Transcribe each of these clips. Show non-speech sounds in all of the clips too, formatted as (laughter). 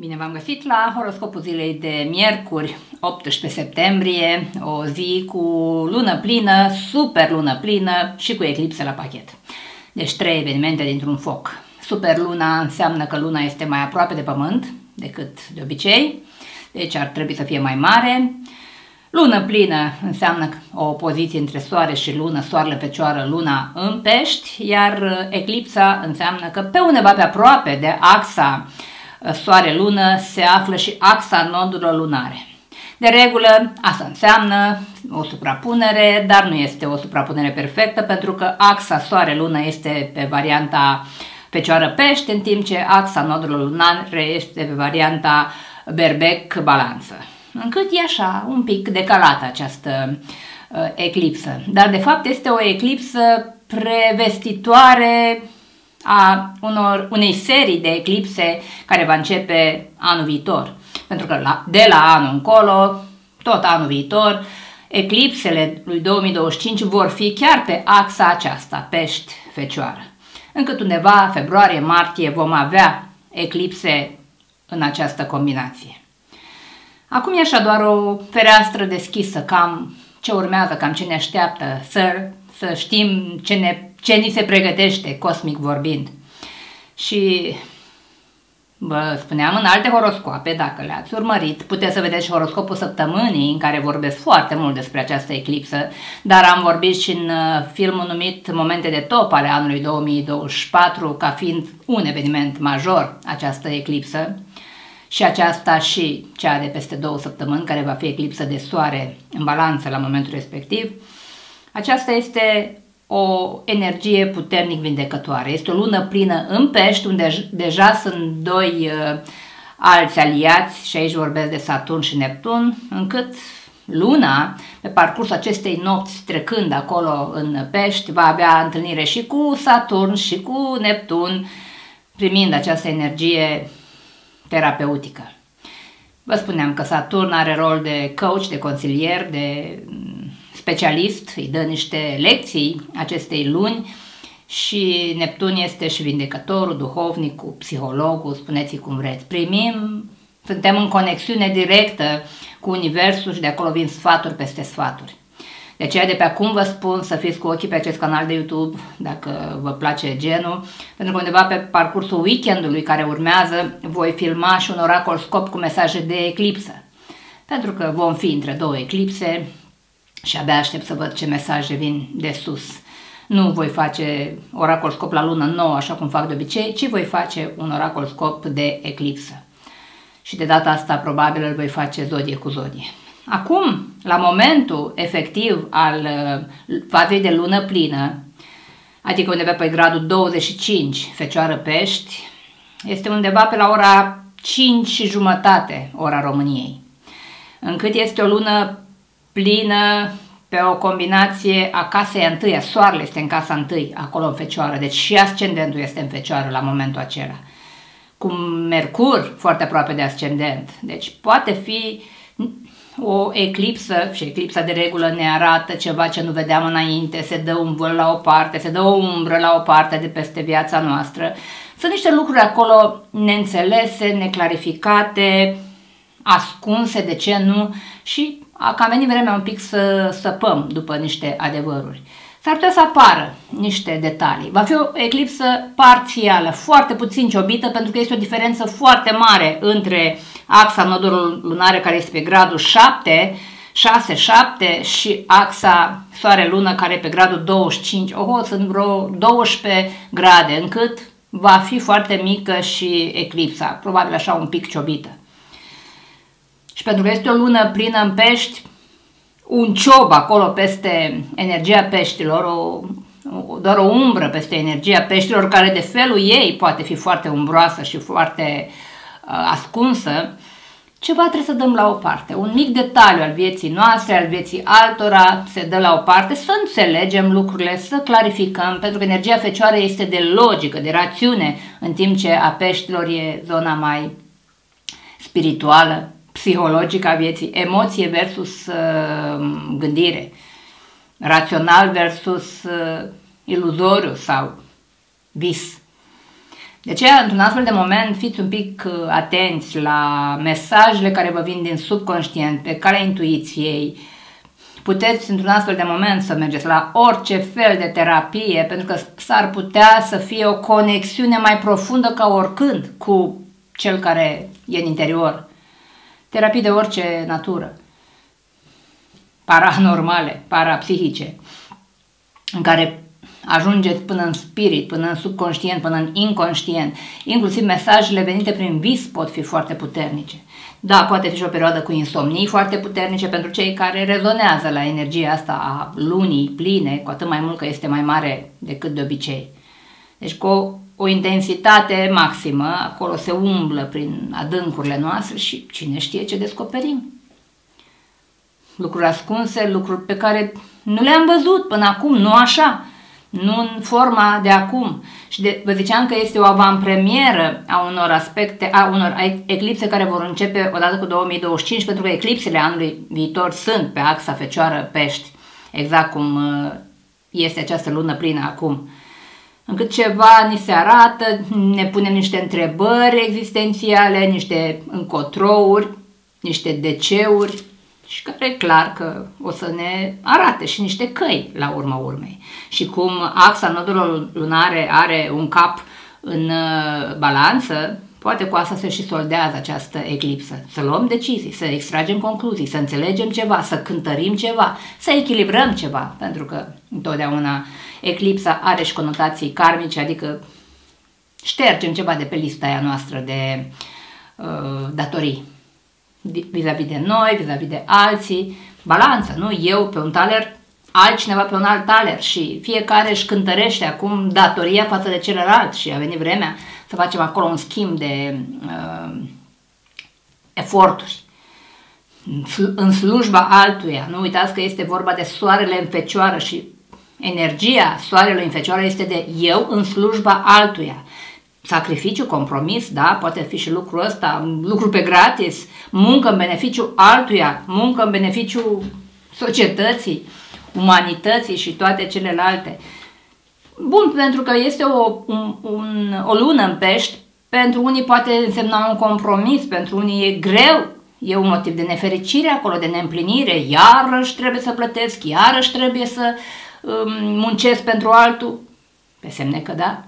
Bine v-am găsit la horoscopul zilei de miercuri, 18 septembrie, o zi cu lună plină, super lună plină și cu eclipsă la pachet. Deci trei evenimente dintr-un foc. Super luna înseamnă că luna este mai aproape de pământ decât de obicei, deci ar trebui să fie mai mare. Lună plină înseamnă o opoziție între soare și lună, soarele fecioară, luna în pești, iar eclipsa înseamnă că pe undeva pe aproape de axa soare-lună se află și axa nodurilor lunare. De regulă, asta înseamnă o suprapunere, dar nu este o suprapunere perfectă pentru că axa soare-lună este pe varianta fecioară-pește, în timp ce axa nodurilor lunare este pe varianta berbec-balanță. Încât e așa, un pic decalată această uh, eclipsă. Dar de fapt este o eclipsă prevestitoare a unor, unei serii de eclipse care va începe anul viitor. Pentru că la, de la anul încolo, tot anul viitor, eclipsele lui 2025 vor fi chiar pe axa aceasta, pești-fecioară. Încât undeva, februarie-martie, vom avea eclipse în această combinație. Acum e așa doar o fereastră deschisă, cam ce urmează, cam ce ne așteaptă, să, să știm ce ne ce ni se pregătește, cosmic vorbind. Și vă spuneam în alte horoscoape, dacă le-ați urmărit, puteți să vedeți horoscopul săptămânii în care vorbesc foarte mult despre această eclipsă, dar am vorbit și în uh, filmul numit Momente de top ale anului 2024 ca fiind un eveniment major această eclipsă și aceasta și cea de peste două săptămâni, care va fi eclipsă de soare în balanță la momentul respectiv. Aceasta este o energie puternic vindecătoare. Este o lună plină în pești, unde deja sunt doi uh, alți aliați, și aici vorbesc de Saturn și Neptun, încât luna, pe parcursul acestei nopți, trecând acolo în pești, va avea întâlnire și cu Saturn și cu Neptun, primind această energie terapeutică. Vă spuneam că Saturn are rol de coach, de consilier, de specialist, îi dă niște lecții acestei luni și Neptun este și vindecătorul, duhovnicul, psihologul, spuneți cum vreți. Primim, suntem în conexiune directă cu Universul și de acolo vin sfaturi peste sfaturi. De aceea de pe acum vă spun să fiți cu ochii pe acest canal de YouTube dacă vă place genul, pentru că undeva pe parcursul weekendului care urmează voi filma și un oracol scop cu mesaje de eclipsă. Pentru că vom fi între două eclipse, și abia aștept să văd ce mesaje vin de sus. Nu voi face oracol scop la lună nouă, așa cum fac de obicei, ci voi face un oracol scop de eclipsă. Și de data asta probabil îl voi face zodie cu zodie. Acum, la momentul efectiv al uh, fazei de lună plină, adică undeva pe gradul 25 Fecioară Pești, este undeva pe la ora 5 și jumătate, ora României. Încât este o lună plină pe o combinație a casei întâi, soarele este în casa întâi, acolo în fecioară, deci și ascendentul este în fecioară la momentul acela. Cu Mercur foarte aproape de ascendent, deci poate fi o eclipsă și eclipsa de regulă ne arată ceva ce nu vedeam înainte, se dă un vâl la o parte, se dă o umbră la o parte de peste viața noastră. Sunt niște lucruri acolo neînțelese, neclarificate, ascunse, de ce nu, și a cam venit vremea un pic să săpăm după niște adevăruri. S-ar putea să apară niște detalii. Va fi o eclipsă parțială, foarte puțin ciobită, pentru că este o diferență foarte mare între axa nodului lunare care este pe gradul 7, 6-7 și axa soare-lună care e pe gradul 25. Oho, sunt vreo 12 grade, încât va fi foarte mică și eclipsa, probabil așa un pic ciobită. Și pentru că este o lună plină în pești, un ciob acolo peste energia peștilor, o, o, doar o umbră peste energia peștilor, care de felul ei poate fi foarte umbroasă și foarte uh, ascunsă, ceva trebuie să dăm la o parte. Un mic detaliu al vieții noastre, al vieții altora, se dă la o parte, să înțelegem lucrurile, să clarificăm, pentru că energia fecioară este de logică, de rațiune, în timp ce a peștilor e zona mai spirituală, psihologic a vieții, emoție versus uh, gândire, rațional versus uh, iluzoriu sau vis. De aceea, într-un astfel de moment, fiți un pic uh, atenți la mesajele care vă vin din subconștient, pe calea intuiției. Puteți, într-un astfel de moment, să mergeți la orice fel de terapie, pentru că s-ar putea să fie o conexiune mai profundă ca oricând cu cel care e în interior. Terapii de orice natură. Paranormale, parapsihice, în care ajungeți până în spirit, până în subconștient, până în inconștient. Inclusiv mesajele venite prin vis pot fi foarte puternice. Da, poate fi și o perioadă cu insomnii foarte puternice pentru cei care rezonează la energia asta a lunii pline, cu atât mai mult că este mai mare decât de obicei. Deci cu o, o intensitate maximă, acolo se umblă prin adâncurile noastre și cine știe ce descoperim. Lucruri ascunse, lucruri pe care nu le-am văzut până acum, nu așa nu în forma de acum. Și de, vă ziceam că este o avantpremieră a unor aspecte, a unor eclipse care vor începe odată cu 2025, pentru că eclipsele anului viitor sunt pe axa Fecioară-Pești, exact cum uh, este această lună plină acum. Încât ceva ni se arată, ne punem niște întrebări existențiale, niște încotrouri, niște deceuri, și care clar că o să ne arate și niște căi la urma urmei. Și cum axa nodurilor lunare are un cap în uh, balanță, poate cu asta se și soldează această eclipsă. Să luăm decizii, să extragem concluzii, să înțelegem ceva, să cântărim ceva, să echilibrăm ceva, pentru că întotdeauna eclipsa are și conotații karmice, adică ștergem ceva de pe lista aia noastră de uh, datorii vis-a-vis de noi, vis-a-vis de alții, balanță, nu? Eu pe un taler, altcineva pe un alt taler și fiecare își cântărește acum datoria față de celălalt și a venit vremea să facem acolo un schimb de uh, eforturi în slujba altuia. Nu uitați că este vorba de soarele în fecioară și energia soarelui în fecioară este de eu în slujba altuia. Sacrificiu, compromis, da, poate fi și lucrul ăsta, lucru pe gratis, muncă în beneficiu altuia, muncă în beneficiu societății, umanității și toate celelalte. Bun, pentru că este o, un, un, o lună în pești, pentru unii poate însemna un compromis, pentru unii e greu, e un motiv de nefericire acolo, de neîmplinire, iarăși trebuie să plătesc, iarăși trebuie să um, muncesc pentru altul, pe semne că da.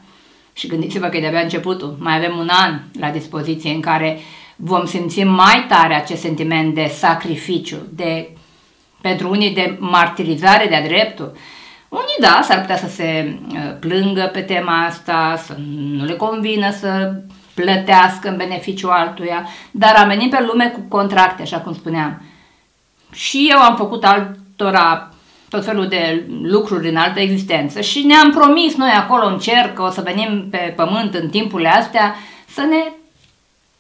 Și gândiți-vă că e de-abia începutul. Mai avem un an la dispoziție în care vom simți mai tare acest sentiment de sacrificiu, de, pentru unii de martirizare de-a dreptul. Unii, da, s-ar putea să se uh, plângă pe tema asta, să nu le convină să plătească în beneficiu altuia, dar am venit pe lume cu contracte, așa cum spuneam. Și eu am făcut altora tot felul de lucruri în altă existență și ne-am promis noi acolo în cer că o să venim pe pământ în timpurile astea să ne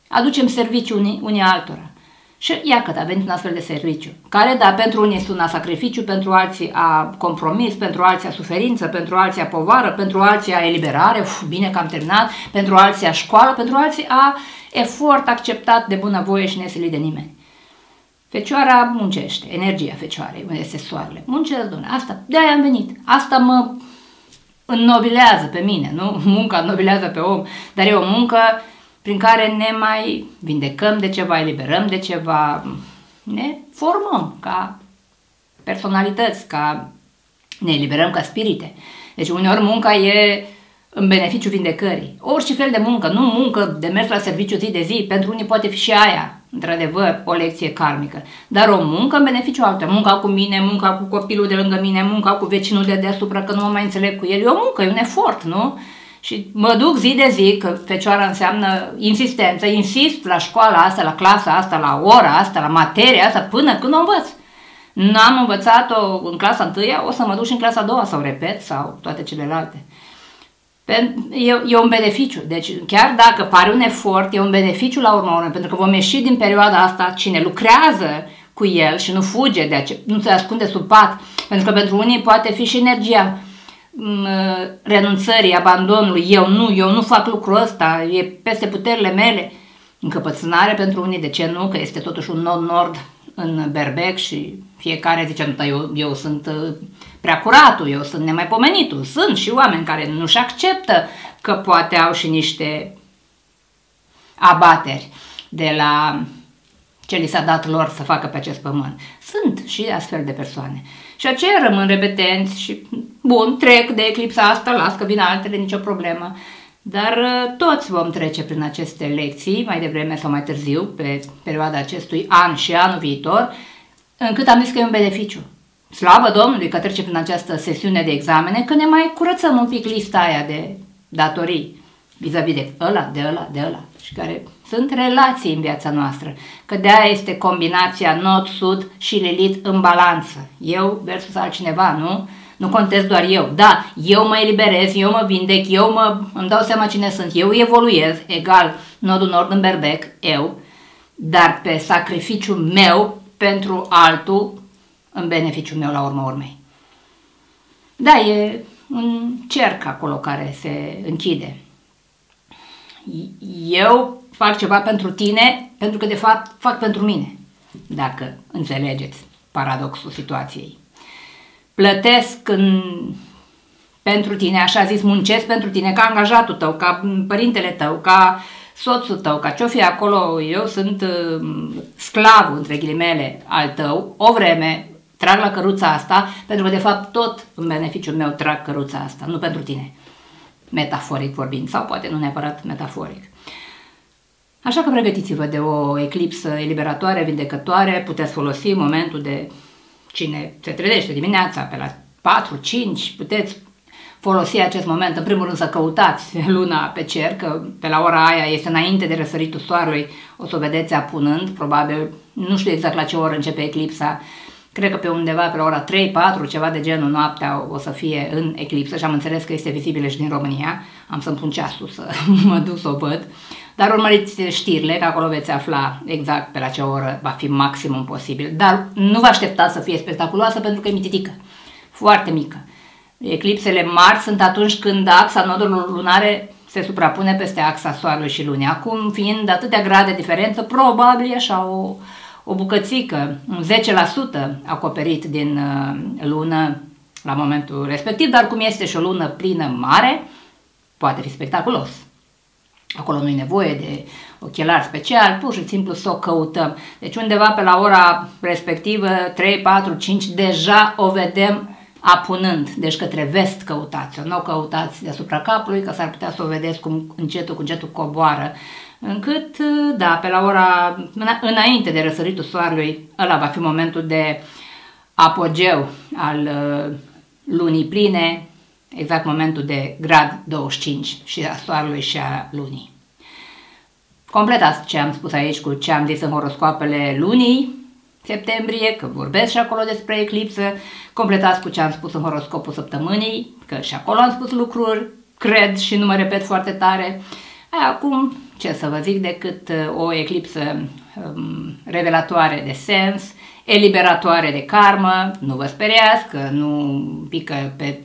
aducem serviciu unii, unii altora. Și ia că a venit un astfel de serviciu, care, da, pentru unii sună sacrificiu, pentru alții a compromis, pentru alții a suferință, pentru alții a povară, pentru alții a eliberare, uf, bine că am terminat, pentru alții a școală, pentru alții a efort acceptat de bunăvoie și nesilit de nimeni. Fecioara muncește, energia fecioarei, unde este soarele. Muncesc, domnule, asta, de-aia am venit. Asta mă înnobilează pe mine, nu? (laughs) Munca înnobilează pe om, dar e o muncă prin care ne mai vindecăm de ceva, eliberăm de ceva, ne formăm ca personalități, ca ne eliberăm ca spirite. Deci uneori munca e în beneficiu vindecării. Orice fel de muncă, nu muncă de mers la serviciu zi de zi, pentru unii poate fi și aia, într-adevăr, o lecție karmică, dar o muncă în beneficiu altă. Munca cu mine, munca cu copilul de lângă mine, munca cu vecinul de deasupra, că nu mă mai înțeleg cu el, e o muncă, e un efort, nu? Și mă duc zi de zi, că fecioara înseamnă insistență, insist la școala asta, la clasa asta, la ora asta, la materia asta, până când o învăț. N-am învățat-o în clasa întâia, o să mă duc și în clasa a doua sau repet sau toate celelalte. E, e un beneficiu. Deci chiar dacă pare un efort, e un beneficiu la urma urmei, pentru că vom ieși din perioada asta, cine lucrează cu el și nu fuge, de ace- nu se ascunde sub pat, pentru că pentru unii poate fi și energia mm, renunțării, abandonului, eu nu, eu nu fac lucrul ăsta, e peste puterile mele, încăpățânare pentru unii, de ce nu, că este totuși un nod nord în berbec și fiecare zice, nu, eu, eu sunt uh, prea curatul, eu sunt nemaipomenitul. Sunt și oameni care nu-și acceptă că poate au și niște abateri de la ce li s-a dat lor să facă pe acest pământ. Sunt și astfel de persoane. Și aceia rămân rebetenți și, bun, trec de eclipsa asta, las că vin altele, nicio problemă. Dar uh, toți vom trece prin aceste lecții, mai devreme sau mai târziu, pe perioada acestui an și anul viitor, încât am zis că e un beneficiu. Slavă Domnului că trece prin această sesiune de examene, că ne mai curățăm un pic lista aia de datorii vis-a-vis -vis de ăla, de ăla, de ăla și care sunt relații în viața noastră, că de aia este combinația nord-sud și Lilith în balanță. Eu versus altcineva, nu? Nu contez doar eu. Da, eu mă eliberez, eu mă vindec, eu mă, îmi dau seama cine sunt, eu evoluez, egal, nodul nord în berbec, eu, dar pe sacrificiul meu pentru altul, în beneficiul meu la urma urmei. Da, e un cerc acolo care se închide. Eu fac ceva pentru tine pentru că de fapt fac pentru mine, dacă înțelegeți paradoxul situației. Plătesc în, pentru tine, așa zis, muncesc pentru tine ca angajatul tău, ca părintele tău, ca soțul tău, ca ce-o fi acolo, eu sunt uh, sclavul, între ghilimele, al tău, o vreme, trag la căruța asta, pentru că de fapt tot în beneficiul meu trag căruța asta, nu pentru tine, metaforic vorbind, sau poate nu neapărat metaforic. Așa că pregătiți-vă de o eclipsă eliberatoare, vindecătoare, puteți folosi momentul de cine se trezește dimineața pe la 4-5, puteți folosi acest moment, în primul rând să căutați luna pe cer, că pe la ora aia este înainte de răsăritul soarelui, o să o vedeți apunând, probabil, nu știu exact la ce oră începe eclipsa, cred că pe undeva pe la ora 3-4, ceva de genul noaptea o să fie în eclipsă și am înțeles că este vizibilă și din România, am să-mi pun ceasul să (laughs) mă duc să o văd. Dar urmăriți știrile, că acolo veți afla exact pe la ce oră va fi maximum posibil. Dar nu vă așteptați să fie spectaculoasă pentru că e mititică, foarte mică. Eclipsele mari sunt atunci când axa nodurilor lunare se suprapune peste axa Soarelui și Lunii. Acum, fiind atâtea grade diferență, probabil e așa o, o bucățică, un 10% acoperit din uh, lună la momentul respectiv, dar cum este și o lună plină mare, poate fi spectaculos. Acolo nu e nevoie de ochelari special, pur și simplu să o căutăm. Deci undeva pe la ora respectivă, 3, 4, 5, deja o vedem apunând, deci către vest căutați-o, nu o căutați deasupra capului, că s-ar putea să o vedeți cum încetul cu încetul coboară, încât, da, pe la ora, înainte de răsăritul soarelui, ăla va fi momentul de apogeu al uh, lunii pline, exact momentul de grad 25 și a soarelui și a lunii. Completați ce am spus aici cu ce am zis în horoscoapele lunii, septembrie, că vorbesc și acolo despre eclipsă, completați cu ce am spus în horoscopul săptămânii, că și acolo am spus lucruri, cred și nu mă repet foarte tare. Acum, ce să vă zic decât uh, o eclipsă um, revelatoare de sens, eliberatoare de karmă, nu vă speriați că nu pică pe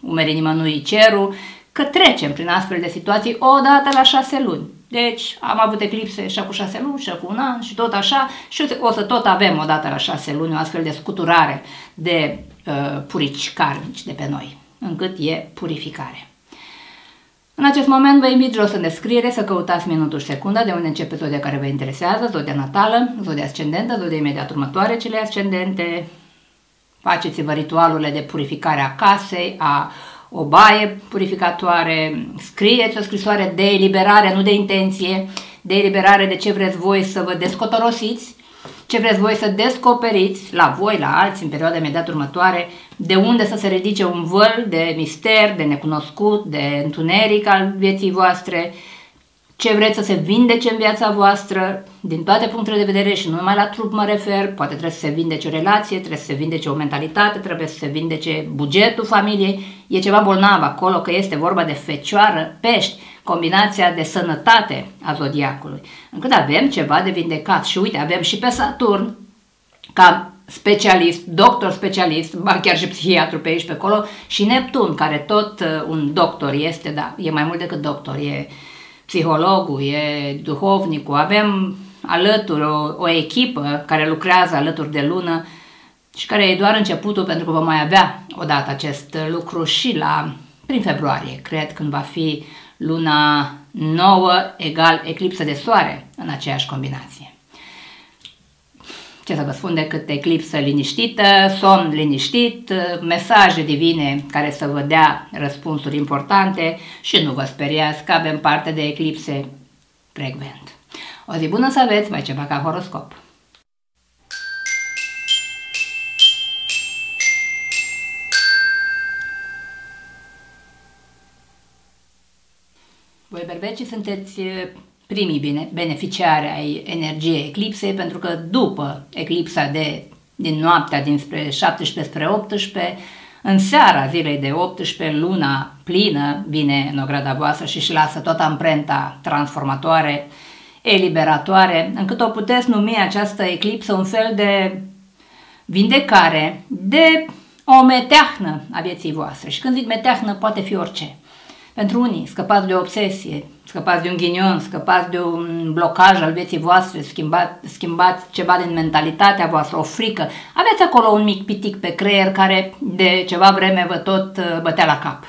umerii nimănui cerul, că trecem prin astfel de situații o dată la șase luni. Deci am avut eclipse și cu șase luni, și cu un an și tot așa și o să tot avem o dată la șase luni o astfel de scuturare de uh, purici karmici de pe noi, încât e purificare. În acest moment vă invit jos în descriere să căutați minutul și secunda de unde începe zodia care vă interesează, zodia natală, zodia ascendentă, zodia imediat următoare, cele ascendente. Faceți-vă ritualurile de purificare a casei, a o baie purificatoare, scrieți o scrisoare de eliberare, nu de intenție, de eliberare de ce vreți voi să vă descotorosiți, ce vreți voi să descoperiți la voi, la alții, în perioada imediat următoare, de unde să se ridice un văl de mister, de necunoscut, de întuneric al vieții voastre, ce vreți să se vindece în viața voastră, din toate punctele de vedere și nu numai la trup mă refer, poate trebuie să se vindece o relație, trebuie să se vindece o mentalitate, trebuie să se vindece bugetul familiei, e ceva bolnav acolo că este vorba de fecioară, pești, combinația de sănătate a zodiacului. Încât avem ceva de vindecat și uite, avem și pe Saturn ca specialist, doctor specialist, ba chiar și psihiatru pe aici pe acolo și Neptun, care tot uh, un doctor este, da, e mai mult decât doctor, e psihologul, e duhovnicul, avem alături o, o echipă care lucrează alături de lună și care e doar începutul pentru că vom mai avea odată acest lucru și la prin februarie, cred, când va fi luna nouă egal eclipsă de soare în aceeași combinație. Ce să vă spun decât eclipsă liniștită, somn liniștit, mesaje divine care să vă dea răspunsuri importante și nu vă speriați că avem parte de eclipse frecvent. O zi bună să aveți, mai ceva ca horoscop! Voi berbecii sunteți primii bine, beneficiari ai energiei eclipsei, pentru că după eclipsa de, din noaptea dinspre 17 spre 18, în seara zilei de 18, luna plină vine în ograda voastră și își lasă toată amprenta transformatoare, eliberatoare, încât o puteți numi această eclipsă un fel de vindecare, de o meteahnă a vieții voastre. Și când zic meteahnă, poate fi orice. Pentru unii, scăpați de o obsesie, scăpați de un ghinion, scăpați de un blocaj al vieții voastre, schimbați, schimbați ceva din mentalitatea voastră, o frică. Aveți acolo un mic pitic pe creier care de ceva vreme vă tot uh, bătea la cap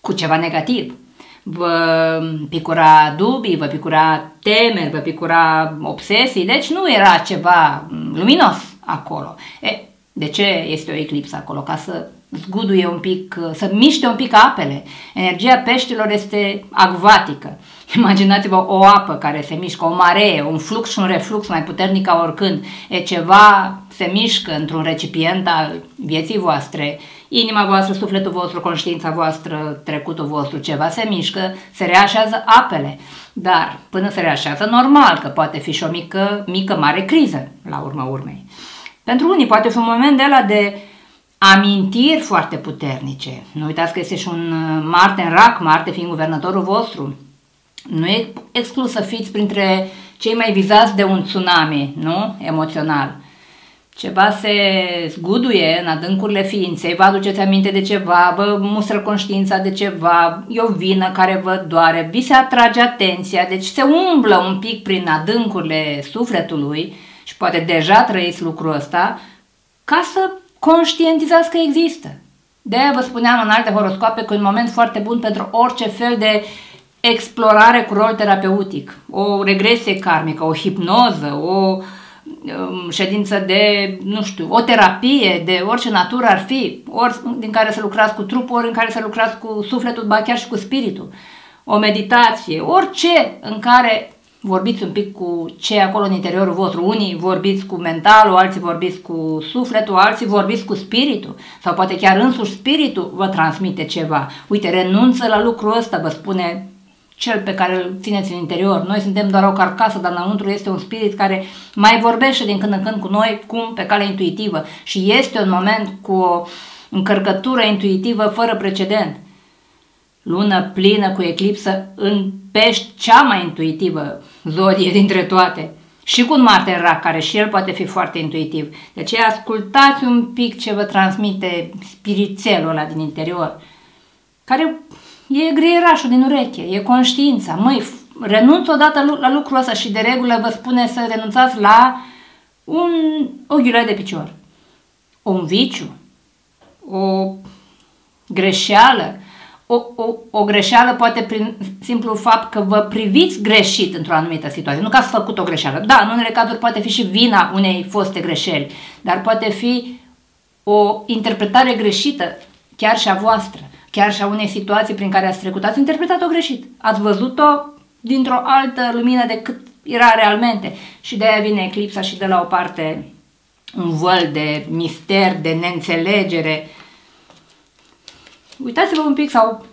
cu ceva negativ. Vă picura dubii, vă picura temeri, vă picura obsesii, deci nu era ceva luminos acolo. E, de ce este o eclipsă acolo? Ca să zguduie un pic, să miște un pic apele. Energia peștilor este acvatică. Imaginați-vă o apă care se mișcă, o maree, un flux și un reflux mai puternic ca oricând. E ceva se mișcă într-un recipient al vieții voastre, inima voastră, sufletul vostru, conștiința voastră, trecutul vostru, ceva se mișcă, se reașează apele. Dar până se reașează, normal că poate fi și o mică, mică mare criză la urma urmei. Pentru unii poate fi un moment de la de amintiri foarte puternice. Nu uitați că este și un uh, Marte în rac, Marte fiind guvernatorul vostru. Nu e exclus să fiți printre cei mai vizați de un tsunami, nu? Emoțional. Ceva se zguduie în adâncurile ființei, vă aduceți aminte de ceva, vă mustră conștiința de ceva, e o vină care vă doare, vi se atrage atenția, deci se umblă un pic prin adâncurile sufletului și poate deja trăiți lucrul ăsta, ca să conștientizați că există. de vă spuneam în alte horoscoape că e un moment foarte bun pentru orice fel de explorare cu rol terapeutic, o regresie karmică, o hipnoză, o um, ședință de, nu știu, o terapie de orice natură ar fi, ori din care să lucrați cu trupul, ori în care să lucrați cu sufletul, ba chiar și cu spiritul, o meditație, orice în care vorbiți un pic cu ce e acolo în interiorul vostru. Unii vorbiți cu mentalul, alții vorbiți cu sufletul, alții vorbiți cu spiritul. Sau poate chiar însuși spiritul vă transmite ceva. Uite, renunță la lucrul ăsta, vă spune cel pe care îl țineți în interior. Noi suntem doar o carcasă, dar înăuntru este un spirit care mai vorbește din când în când cu noi, cum pe cale intuitivă. Și este un moment cu o încărcătură intuitivă fără precedent lună plină cu eclipsă în pești cea mai intuitivă zodie dintre toate. Și cu un Marte Rac, care și el poate fi foarte intuitiv. De aceea ascultați un pic ce vă transmite spirițelul ăla din interior, care e greierașul din ureche, e conștiința. Măi, renunț odată la lucrul ăsta și de regulă vă spune să renunțați la un, o de picior, un viciu, o greșeală, o, o, o greșeală poate prin simplu fapt că vă priviți greșit într-o anumită situație, nu că ați făcut o greșeală. Da, în unele cazuri poate fi și vina unei foste greșeli, dar poate fi o interpretare greșită, chiar și a voastră, chiar și a unei situații prin care ați trecut. Ați interpretat-o greșit, ați văzut-o dintr-o altă lumină decât era realmente. Și de aia vine eclipsa și de la o parte un văl de mister, de neînțelegere, Uitați-vă un pic sau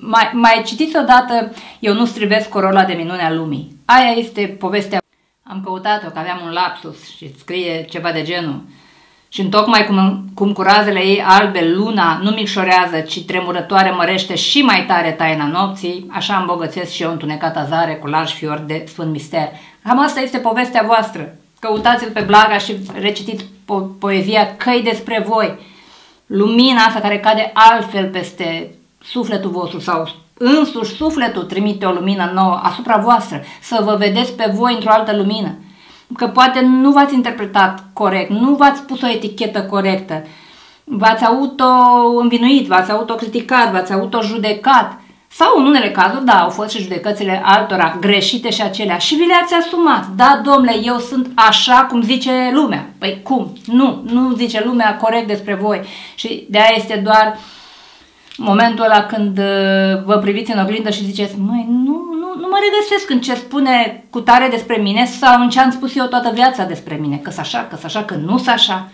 mai, mai citiți odată Eu nu strivesc corola de minune a lumii. Aia este povestea. Am căutat-o, că aveam un lapsus și scrie ceva de genul. Și în tocmai cum, cum cu razele ei albe luna nu micșorează, ci tremurătoare mărește și mai tare taina nopții, așa îmbogățesc și eu întunecata zare cu largi fiori de sfânt mister. Cam asta este povestea voastră. Căutați-l pe blaga și recitiți po- poezia Căi despre voi lumina asta care cade altfel peste sufletul vostru sau însuși sufletul trimite o lumină nouă asupra voastră, să vă vedeți pe voi într-o altă lumină. Că poate nu v-ați interpretat corect, nu v-ați pus o etichetă corectă, v-ați auto-învinuit, v-ați autocriticat, v-ați auto-judecat. Sau în unele cazuri, da, au fost și judecățile altora greșite și acelea și vi le-ați asumat. Da, domnule, eu sunt așa cum zice lumea. Păi cum? Nu, nu zice lumea corect despre voi. Și de aia este doar momentul ăla când uh, vă priviți în oglindă și ziceți, măi, nu, nu, nu mă regăsesc în ce spune cu tare despre mine sau în ce am spus eu toată viața despre mine, că așa, că așa, că nu așa.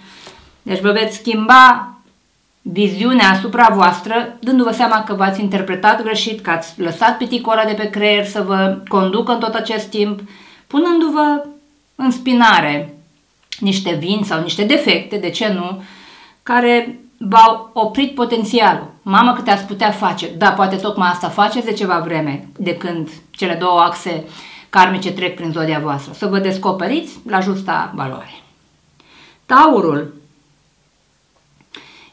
Deci vă veți schimba viziunea asupra voastră, dându-vă seama că v-ați interpretat greșit, că ați lăsat piticola de pe creier să vă conducă în tot acest timp, punându-vă în spinare niște vin sau niște defecte, de ce nu, care v-au oprit potențialul. Mamă, câte ați putea face. Da, poate tocmai asta faceți de ceva vreme, de când cele două axe karmice trec prin zodia voastră. Să vă descoperiți la justa valoare. Taurul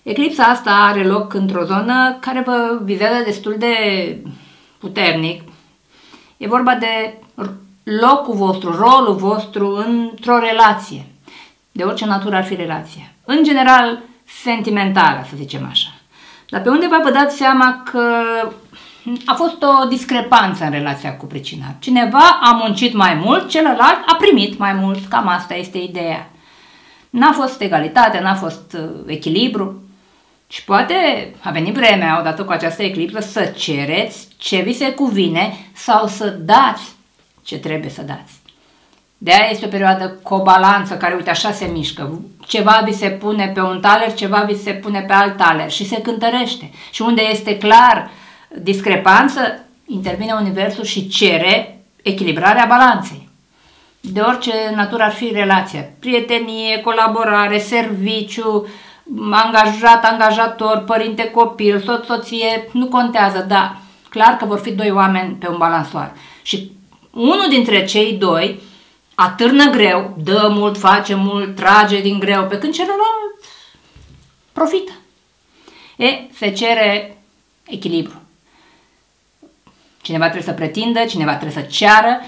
Eclipsa asta are loc într-o zonă care vă vizează destul de puternic. E vorba de locul vostru, rolul vostru într-o relație. De orice natură ar fi relația. În general, sentimentală, să zicem așa. Dar pe undeva vă dați seama că a fost o discrepanță în relația cu pricina. Cineva a muncit mai mult, celălalt a primit mai mult. Cam asta este ideea. N-a fost egalitate, n-a fost uh, echilibru. Și poate a venit vremea, odată cu această eclipsă, să cereți ce vi se cuvine sau să dați ce trebuie să dați. De aia este o perioadă cu o balanță care, uite, așa se mișcă. Ceva vi se pune pe un taler, ceva vi se pune pe alt taler și se cântărește. Și unde este clar discrepanță, intervine Universul și cere echilibrarea balanței. De orice natură ar fi relația, prietenie, colaborare, serviciu, angajat, angajator, părinte, copil, soț, soție, nu contează, dar clar că vor fi doi oameni pe un balansoar. Și unul dintre cei doi atârnă greu, dă mult, face mult, trage din greu, pe când celălalt profită. E, se cere echilibru. Cineva trebuie să pretindă, cineva trebuie să ceară,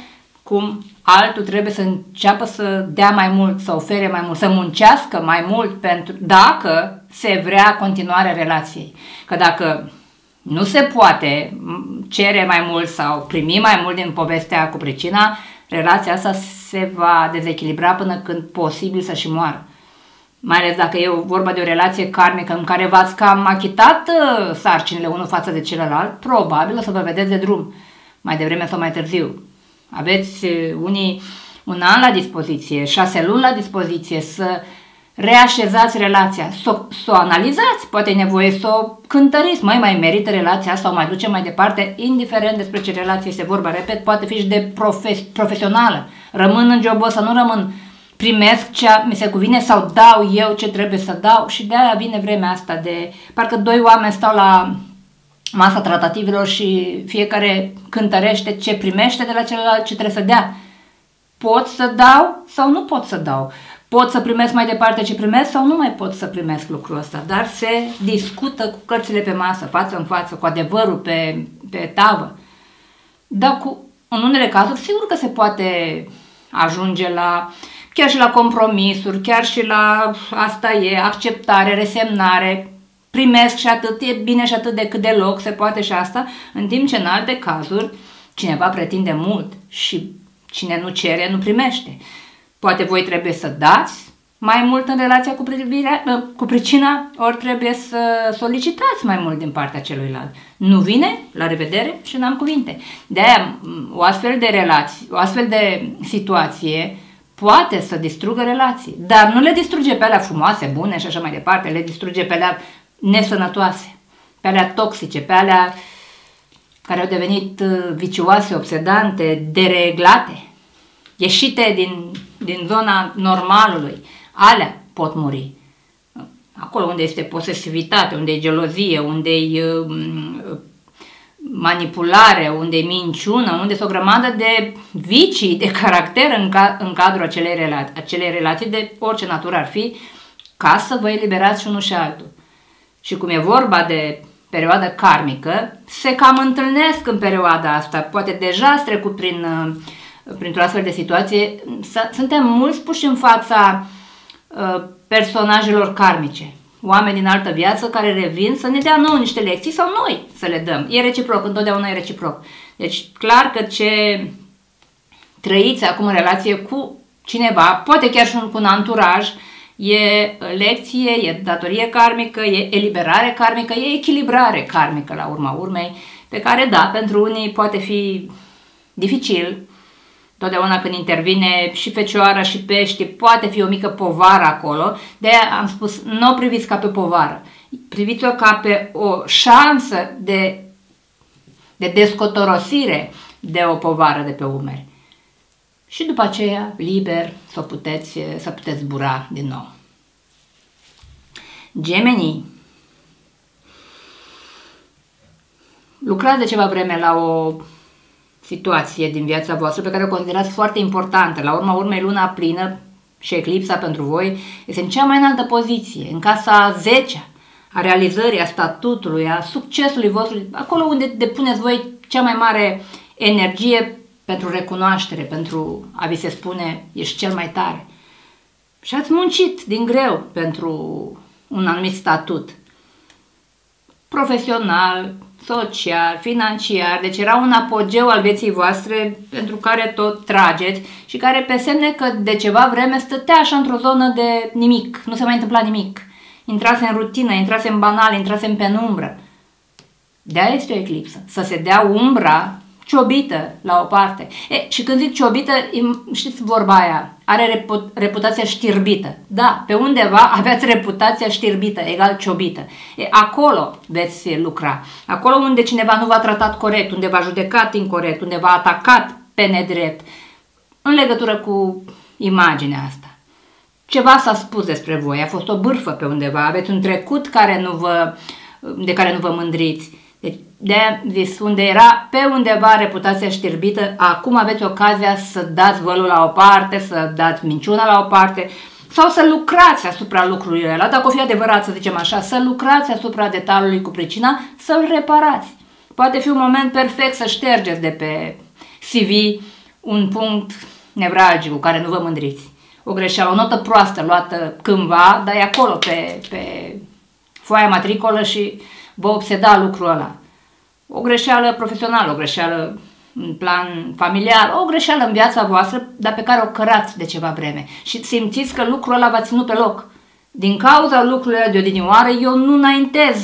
cum altul trebuie să înceapă să dea mai mult, să ofere mai mult, să muncească mai mult pentru dacă se vrea continuarea relației. Că dacă nu se poate cere mai mult sau primi mai mult din povestea cu pricina, relația asta se va dezechilibra până când posibil să și moară. Mai ales dacă e vorba de o relație karmică în care v-ați cam achitat uh, sarcinile unul față de celălalt, probabil o să vă vedeți de drum, mai devreme sau mai târziu. Aveți uh, unii un an la dispoziție, șase luni la dispoziție să reașezați relația, să, să o analizați, poate e nevoie să o cântăriți, mai mai merită relația sau mai duce mai departe, indiferent despre ce relație este vorba, repet, poate fi și de profes, profesională, rămân în jobul ăsta, nu rămân, primesc ce mi se cuvine sau dau eu ce trebuie să dau și de aia vine vremea asta de, parcă doi oameni stau la masa tratativelor și fiecare cântărește ce primește de la celălalt, ce trebuie să dea. Pot să dau sau nu pot să dau? Pot să primesc mai departe ce primesc sau nu mai pot să primesc lucrul ăsta? Dar se discută cu cărțile pe masă, față în față, cu adevărul pe, pe tavă. Dar cu, în unele cazuri, sigur că se poate ajunge la chiar și la compromisuri, chiar și la asta e, acceptare, resemnare, primesc și atât, e bine și atât decât deloc, se poate și asta, în timp ce în alte cazuri cineva pretinde mult și cine nu cere, nu primește. Poate voi trebuie să dați mai mult în relația cu, privirea, ă, cu pricina, ori trebuie să solicitați mai mult din partea celuilalt. Nu vine, la revedere și n-am cuvinte. De aia, o astfel de relație, o astfel de situație poate să distrugă relații, dar nu le distruge pe alea frumoase, bune și așa mai departe, le distruge pe alea nesănătoase, pe alea toxice, pe alea care au devenit uh, vicioase, obsedante, dereglate, ieșite din, din zona normalului, alea pot muri. Acolo unde este posesivitate, unde e gelozie, unde e uh, manipulare, unde e minciună, unde este o grămadă de vicii de caracter în, ca, în cadrul acelei, rela- acelei relații de orice natură ar fi, ca să vă eliberați și unul și altul. Și cum e vorba de perioadă karmică, se cam întâlnesc în perioada asta. Poate deja ați trecut prin, uh, printr-o astfel de situație. Suntem mulți puși în fața uh, personajelor karmice. Oameni din altă viață care revin să ne dea nouă niște lecții sau noi să le dăm. E reciproc, întotdeauna e reciproc. Deci clar că ce trăiți acum în relație cu cineva, poate chiar și cu un anturaj, e lecție, e datorie karmică, e eliberare karmică, e echilibrare karmică la urma urmei, pe care, da, pentru unii poate fi dificil, Totdeauna când intervine și fecioara și pește, poate fi o mică povară acolo. De aia am spus, nu o priviți ca pe povară. Priviți-o ca pe o șansă de, de descotorosire de o povară de pe umeri și după aceea liber să puteți, să puteți zbura din nou. Gemenii lucrați de ceva vreme la o situație din viața voastră pe care o considerați foarte importantă. La urma urmei, luna plină și eclipsa pentru voi este în cea mai înaltă poziție, în casa 10 a realizării, a statutului, a succesului vostru, acolo unde depuneți voi cea mai mare energie pentru recunoaștere, pentru a vi se spune ești cel mai tare. Și ați muncit din greu pentru un anumit statut. Profesional, social, financiar, deci era un apogeu al vieții voastre pentru care tot trageți și care pe semne că de ceva vreme stătea așa într-o zonă de nimic, nu se mai întâmpla nimic. Intrase în rutină, intrase în banal, intrase în penumbră. De-aia este o eclipsă, să se dea umbra ciobită la o parte. E, și când zic ciobită, știți vorba aia, are reputația știrbită. Da, pe undeva (laughs) aveați reputația știrbită, egal ciobită. E, acolo veți lucra. Acolo unde cineva nu v-a tratat corect, unde v-a judecat incorrect, unde v-a atacat pe nedrept, în legătură cu imaginea asta. Ceva s-a spus despre voi, a fost o bârfă pe undeva, aveți un trecut care nu vă, de care nu vă mândriți deci, de vi spun, de era pe undeva reputația știrbită, acum aveți ocazia să dați vălul la o parte, să dați minciuna la o parte, sau să lucrați asupra lucrurilor ăla, dacă o fi adevărat să zicem așa, să lucrați asupra detaliului cu pricina, să-l reparați. Poate fi un moment perfect să ștergeți de pe CV un punct nevralgic cu care nu vă mândriți. O greșeală, o notă proastă luată cândva, dar e acolo pe, pe foaia matricolă și vă obseda lucrul ăla. O greșeală profesională, o greșeală în plan familiar, o greșeală în viața voastră, dar pe care o cărați de ceva vreme și simțiți că lucrul ăla va ținut pe loc. Din cauza lucrurilor de odinioară, eu nu înaintez.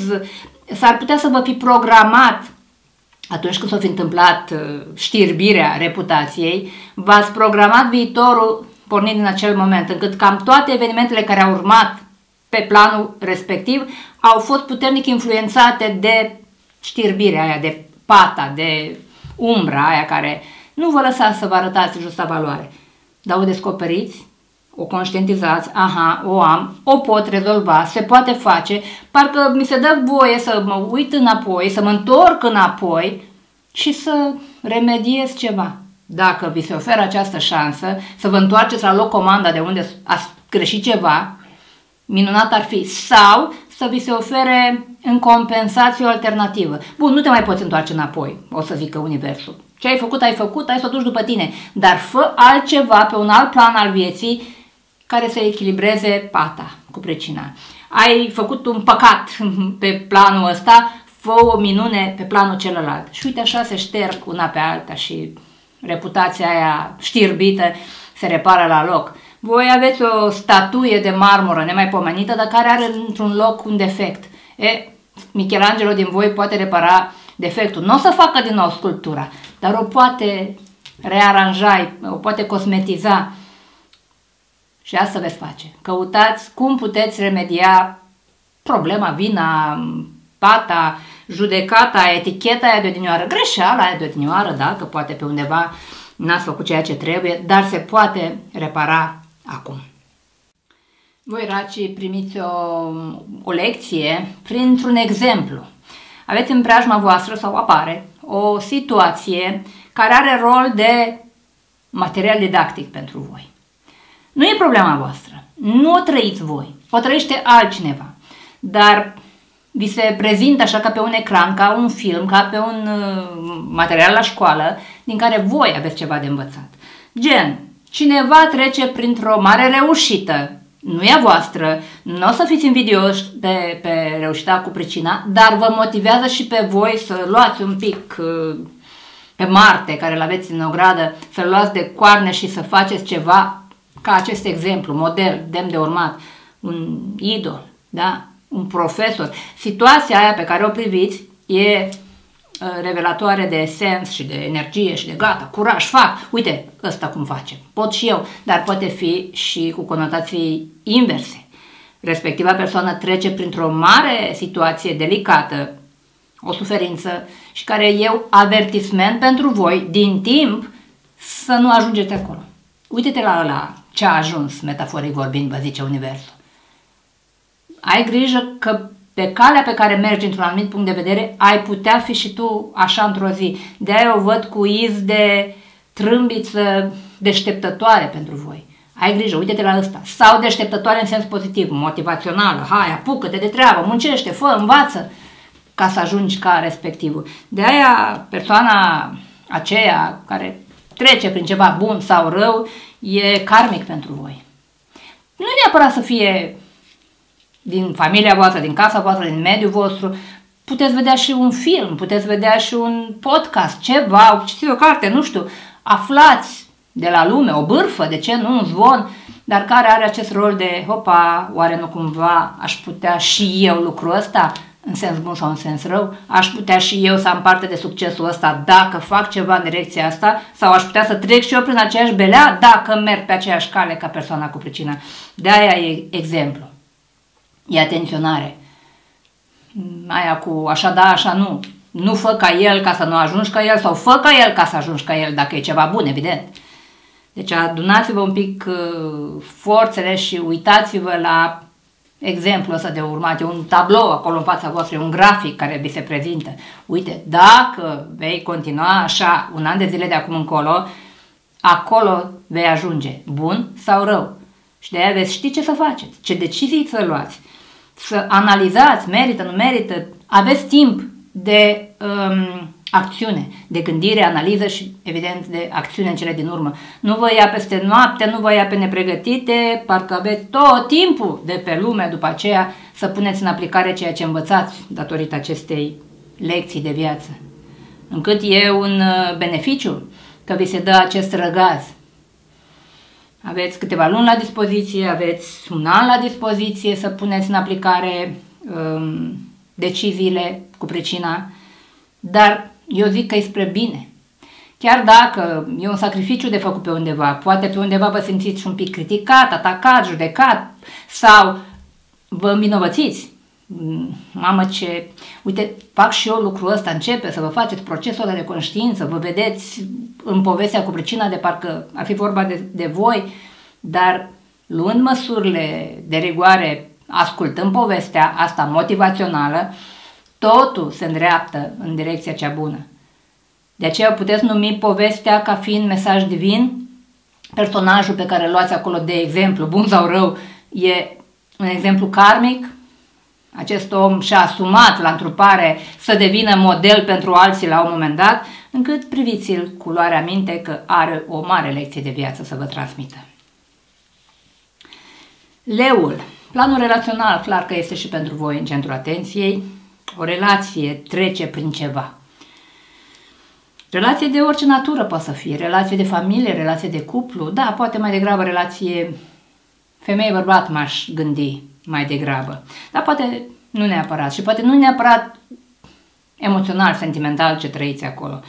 S-ar putea să vă fi programat atunci când s-a fi întâmplat uh, știrbirea reputației, v-ați programat viitorul pornind din acel moment, încât cam toate evenimentele care au urmat pe planul respectiv au fost puternic influențate de știrbirea aia, de pata, de umbra aia care nu vă lăsați să vă arătați justa valoare. Dar o descoperiți, o conștientizați, aha, o am, o pot rezolva, se poate face, parcă mi se dă voie să mă uit înapoi, să mă întorc înapoi și să remediez ceva. Dacă vi se oferă această șansă să vă întoarceți la loc comanda de unde ați greșit ceva, minunat ar fi. Sau să vi se ofere în compensație o alternativă. Bun, nu te mai poți întoarce înapoi, o să zică Universul. Ce ai făcut, ai făcut, ai să o duci după tine. Dar fă altceva pe un alt plan al vieții care să echilibreze pata cu precina. Ai făcut un păcat (laughs) pe planul ăsta, fă o minune pe planul celălalt. Și uite așa se șterg una pe alta și reputația aia știrbită se repară la loc. Voi aveți o statuie de marmură nemaipomenită, dar care are într-un loc un defect. E, Michelangelo din voi poate repara defectul. Nu o să facă din nou sculptura, dar o poate rearanja, o poate cosmetiza. Și asta veți face. Căutați cum puteți remedia problema, vina, pata, judecata, eticheta aia de odinioară, greșeala aia de odinioară, da, că poate pe undeva n-ați făcut ceea ce trebuie, dar se poate repara acum. Voi, racii, primiți o, o lecție printr-un exemplu. Aveți în preajma voastră sau apare o situație care are rol de material didactic pentru voi. Nu e problema voastră, nu o trăiți voi, o trăiește altcineva, dar vi se prezintă așa ca pe un ecran, ca un film, ca pe un uh, material la școală, din care voi aveți ceva de învățat. Gen, cineva trece printr-o mare reușită, nu e a voastră, nu o să fiți invidioși pe, pe reușita cu pricina, dar vă motivează și pe voi să luați un pic uh, pe Marte, care îl aveți în ogradă, să luați de coarne și să faceți ceva ca acest exemplu, model, demn de urmat, un idol, da? un profesor. Situația aia pe care o priviți e uh, revelatoare de sens și de energie și de gata, curaj, fac, uite, ăsta cum face, pot și eu, dar poate fi și cu conotații inverse. Respectiva persoană trece printr-o mare situație delicată, o suferință și care e eu avertisment pentru voi din timp să nu ajungeți acolo. Uite-te la ăla ce a ajuns, metaforic vorbind, vă zice Universul. Ai grijă că pe calea pe care mergi într-un anumit punct de vedere, ai putea fi și tu așa într-o zi. De aia o văd cu iz de trâmbiță deșteptătoare pentru voi. Ai grijă, uite-te la ăsta. Sau deșteptătoare în sens pozitiv, motivațională. Hai, apucă-te de treabă, muncește, fă, învață ca să ajungi ca respectivul. De aia persoana aceea care trece prin ceva bun sau rău e karmic pentru voi. Nu neapărat să fie din familia voastră, din casa voastră, din mediul vostru, puteți vedea și un film, puteți vedea și un podcast, ceva, citiți o carte, nu știu, aflați de la lume, o bârfă, de ce nu, un zvon, dar care are acest rol de, hopa, oare nu cumva aș putea și eu lucrul ăsta? în sens bun sau în sens rău, aș putea și eu să am parte de succesul ăsta dacă fac ceva în direcția asta sau aș putea să trec și eu prin aceeași belea dacă merg pe aceeași cale ca persoana cu pricina. De aia e exemplu. E atenționare. Aia cu așa da, așa nu. Nu fă ca el ca să nu ajungi ca el sau fă ca el ca să ajungi ca el dacă e ceva bun, evident. Deci adunați-vă un pic uh, forțele și uitați-vă la exemplu ăsta de urmat, e un tablou acolo în fața voastră, e un grafic care vi se prezintă. Uite, dacă vei continua așa un an de zile de acum încolo, acolo vei ajunge, bun sau rău. Și de aia veți ști ce să faceți, ce decizii să luați, să analizați, merită, nu merită, aveți timp de um, acțiune, de gândire, analiză și, evident, de acțiune în cele din urmă. Nu vă ia peste noapte, nu vă ia pe nepregătite, parcă aveți tot timpul de pe lume după aceea să puneți în aplicare ceea ce învățați datorită acestei lecții de viață. Încât e un uh, beneficiu că vi se dă acest răgaz. Aveți câteva luni la dispoziție, aveți un an la dispoziție să puneți în aplicare um, deciziile cu pricina, dar eu zic că e spre bine. Chiar dacă e un sacrificiu de făcut pe undeva, poate pe undeva vă simțiți un pic criticat, atacat, judecat sau vă învinovățiți. Mm, mamă ce... Uite, fac și eu lucrul ăsta, începe să vă faceți procesul de conștiință, vă vedeți în povestea cu pricina de parcă ar fi vorba de, de voi, dar luând măsurile de rigoare, ascultând povestea asta motivațională, totul se îndreaptă în direcția cea bună. De aceea puteți numi povestea ca fiind mesaj divin. Personajul pe care îl luați acolo de exemplu, bun sau rău, e un exemplu karmic. Acest om și-a asumat la întrupare să devină model pentru alții la un moment dat, încât priviți-l cu luarea minte că are o mare lecție de viață să vă transmită. Leul. Planul relațional, clar că este și pentru voi în centrul atenției o relație trece prin ceva. Relație de orice natură poate să fie, relație de familie, relație de cuplu, da, poate mai degrabă relație femeie-bărbat m-aș gândi mai degrabă, dar poate nu neapărat. Și poate nu neapărat emoțional, sentimental ce trăiți acolo.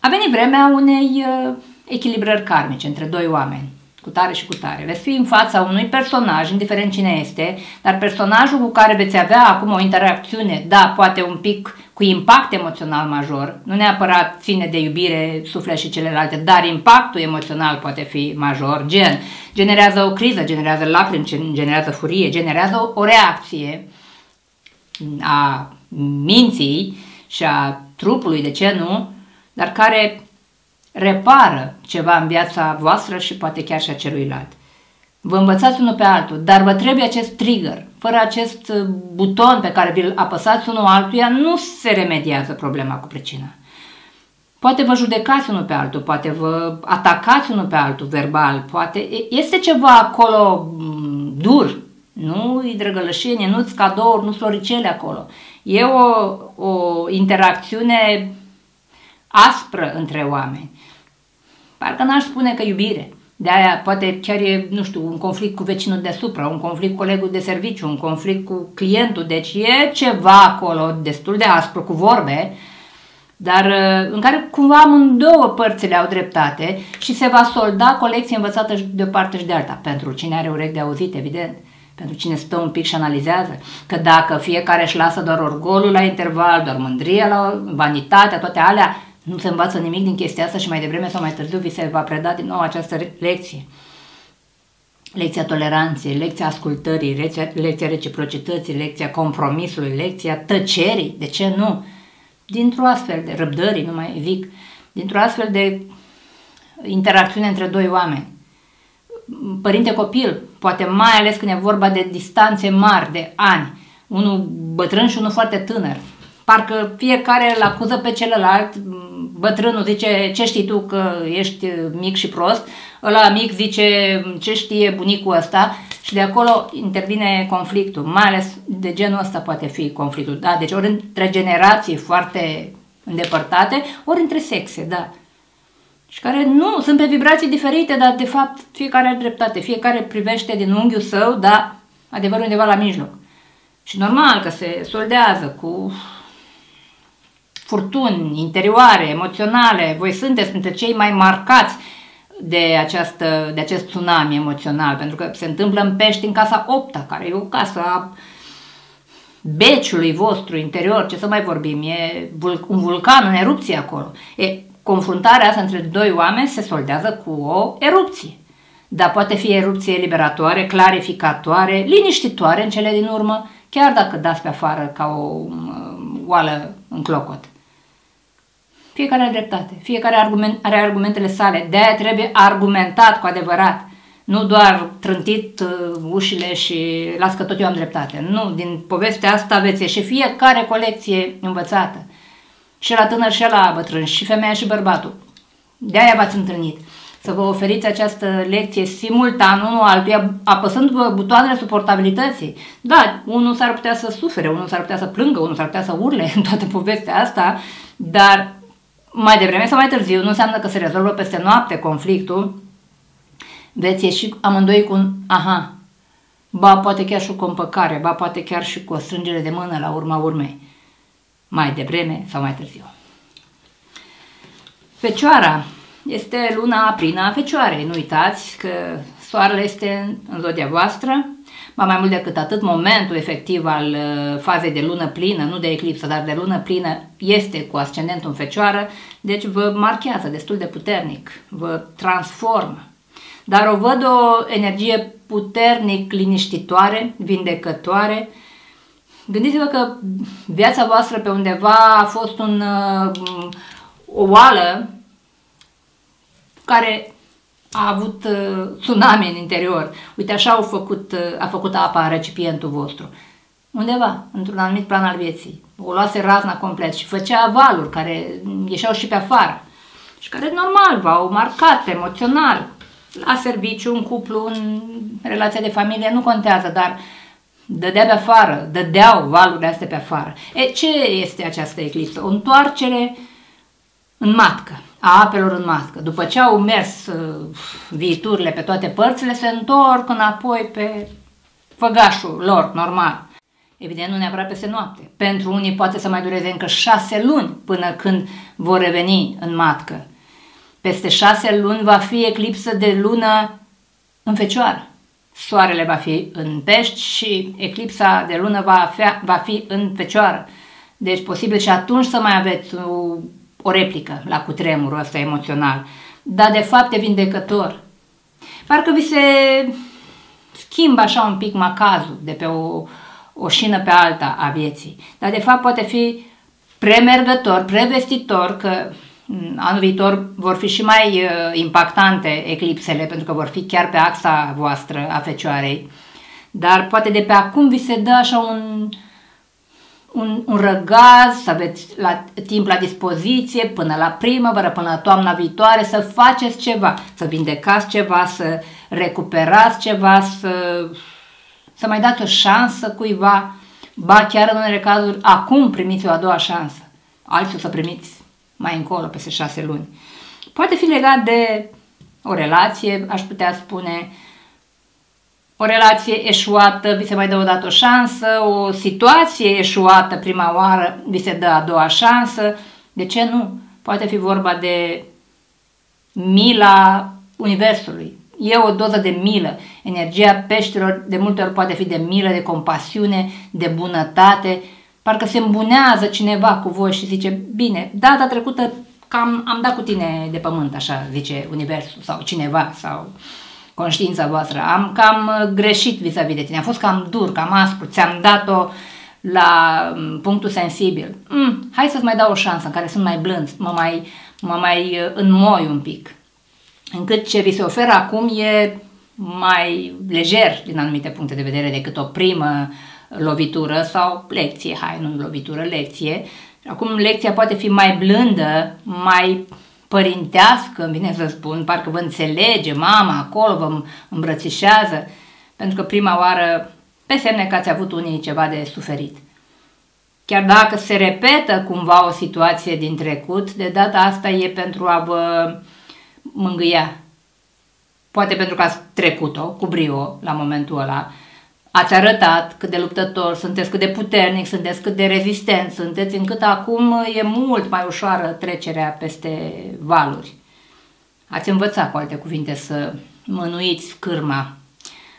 A venit vremea unei uh, echilibrări karmice între doi oameni cu tare și cu tare. Veți fi în fața unui personaj, indiferent cine este, dar personajul cu care veți avea acum o interacțiune, da, poate un pic cu impact emoțional major, nu neapărat ține de iubire, suflet și celelalte, dar impactul emoțional poate fi major, gen, generează o criză, generează lacrimi, generează furie, generează o reacție a minții și a trupului, de ce nu, dar care repară ceva în viața voastră și poate chiar și a celuilalt. Vă învățați unul pe altul, dar vă trebuie acest trigger, fără acest buton pe care vi-l apăsați unul altuia, nu se remediază problema cu pricina. Poate vă judecați unul pe altul, poate vă atacați unul pe altul verbal, poate este ceva acolo mm, dur, nu-i drăgălășenie, nu-ți cadouri, nu floricele acolo. E o, o interacțiune aspră între oameni. Parcă n-aș spune că iubire. De aia poate chiar e, nu știu, un conflict cu vecinul deasupra, un conflict cu colegul de serviciu, un conflict cu clientul. Deci e ceva acolo destul de aspru cu vorbe, dar uh, în care cumva amândouă părțile au dreptate și se va solda colecție învățată de o parte și de alta. Pentru cine are urechi de auzit, evident. Pentru cine stă un pic și analizează. Că dacă fiecare își lasă doar orgolul la interval, doar mândria la vanitatea, toate alea, nu se învață nimic din chestia asta și mai devreme sau mai târziu vi se va preda din nou această lecție. Lecția toleranței, lecția ascultării, lecția, lecția reciprocității, lecția compromisului, lecția tăcerii, de ce nu? Dintr-o astfel de răbdării, nu mai zic, dintr-o astfel de interacțiune între doi oameni. Părinte-copil, poate mai ales când e vorba de distanțe mari, de ani, unul bătrân și unul foarte tânăr. Parcă fiecare îl acuză pe celălalt, bătrânul zice ce știi tu că ești mic și prost, ăla mic zice ce știe bunicul ăsta și de acolo intervine conflictul, mai ales de genul ăsta poate fi conflictul, da? Deci ori între generații foarte îndepărtate, ori între sexe, da. Și care nu, sunt pe vibrații diferite, dar de fapt fiecare are dreptate, fiecare privește din unghiul său, dar adevărul undeva la mijloc. Și normal că se soldează cu furtuni interioare, emoționale, voi sunteți printre cei mai marcați de, această, de acest tsunami emoțional, pentru că se întâmplă în pești în casa 8 care e o casă a beciului vostru interior, ce să mai vorbim, e un vulcan în erupție acolo. E, confruntarea asta între doi oameni se soldează cu o erupție. Dar poate fi erupție liberatoare, clarificatoare, liniștitoare în cele din urmă, chiar dacă dați pe afară ca o um, oală în clocot. Fiecare are dreptate, fiecare argument, are argumentele sale, de-aia trebuie argumentat cu adevărat. Nu doar trântit uh, ușile și las că tot eu am dreptate. Nu, din povestea asta aveți și fiecare colecție învățată. Și la tânăr și la bătrân, și femeia și bărbatul. De-aia v-ați întâlnit. Să vă oferiți această lecție simultan unul altuia, apăsând butoanele suportabilității. Da, unul s-ar putea să sufere, unul s-ar putea să plângă, unul s-ar putea să urle (laughs) în toată povestea asta, dar mai devreme sau mai târziu, nu înseamnă că se rezolvă peste noapte conflictul, veți ieși amândoi cu un aha, ba poate chiar și cu o împăcare, ba poate chiar și cu o strângere de mână la urma urmei, mai devreme sau mai târziu. Fecioara este luna aprină a Fecioarei, nu uitați că soarele este în zodia voastră, Ba mai mult decât atât, momentul efectiv al uh, fazei de lună plină, nu de eclipsă, dar de lună plină, este cu ascendentul în fecioară, deci vă marchează destul de puternic, vă transformă. Dar o văd o energie puternic liniștitoare, vindecătoare. Gândiți-vă că viața voastră pe undeva a fost un, uh, o oală care a avut uh, tsunami în interior. Uite, așa au făcut, uh, a făcut apa în recipientul vostru. Undeva, într-un anumit plan al vieții. O luase razna complet și făcea valuri care ieșeau și pe afară. Și care, normal, v-au marcat emoțional. La serviciu, un cuplu, în relația de familie, nu contează, dar dădea pe afară, dădeau valurile astea pe afară. E, ce este această eclipsă? O întoarcere în matcă a apelor în mască. După ce au mers uh, viiturile pe toate părțile, se întorc înapoi pe făgașul lor, normal. Evident, nu neapărat peste noapte. Pentru unii poate să mai dureze încă șase luni până când vor reveni în matcă. Peste șase luni va fi eclipsă de lună în fecioară. Soarele va fi în pești și eclipsa de lună va fi, va fi în fecioară. Deci posibil și atunci să mai aveți o replică la cutremurul ăsta emoțional, dar de fapt e vindecător. Parcă vi se schimbă așa un pic macazul de pe o, o șină pe alta a vieții, dar de fapt poate fi premergător, prevestitor că anul viitor vor fi și mai uh, impactante eclipsele pentru că vor fi chiar pe axa voastră a fecioarei. dar poate de pe acum vi se dă așa un, un, un răgaz, să aveți la, timp la dispoziție până la primăvară, până la toamna viitoare, să faceți ceva, să vindecați ceva, să recuperați ceva, să, să mai dați o șansă cuiva, ba chiar în unele cazuri, acum primiți o a doua șansă, alții o să primiți mai încolo, peste șase luni. Poate fi legat de o relație, aș putea spune, o relație eșuată, vi se mai dă o dată o șansă, o situație eșuată prima oară, vi se dă a doua șansă. De ce nu? Poate fi vorba de mila Universului. E o doză de milă. Energia peștilor de multe ori poate fi de milă, de compasiune, de bunătate. Parcă se îmbunează cineva cu voi și zice, bine, data trecută cam am dat cu tine de pământ, așa zice Universul sau cineva sau conștiința voastră. Am cam uh, greșit vis-a-vis de tine, am fost cam dur, cam aspru, ți-am dat-o la mm, punctul sensibil. Mm, hai să-ți mai dau o șansă în care sunt mai blând, mă mai, mă mai uh, înmoi un pic. Încât ce vi se oferă acum e mai lejer din anumite puncte de vedere decât o primă lovitură sau lecție, hai, nu lovitură, lecție. Acum lecția poate fi mai blândă, mai părintească, îmi vine să spun, parcă vă înțelege mama acolo, vă îmbrățișează, pentru că prima oară pe semne că ați avut unii ceva de suferit. Chiar dacă se repetă cumva o situație din trecut, de data asta e pentru a vă mângâia. Poate pentru că ați trecut-o cu brio la momentul ăla, Ați arătat cât de luptător sunteți, cât de puternic sunteți, cât de rezistent sunteți, încât acum e mult mai ușoară trecerea peste valuri. Ați învățat, cu alte cuvinte, să mânuiți cârma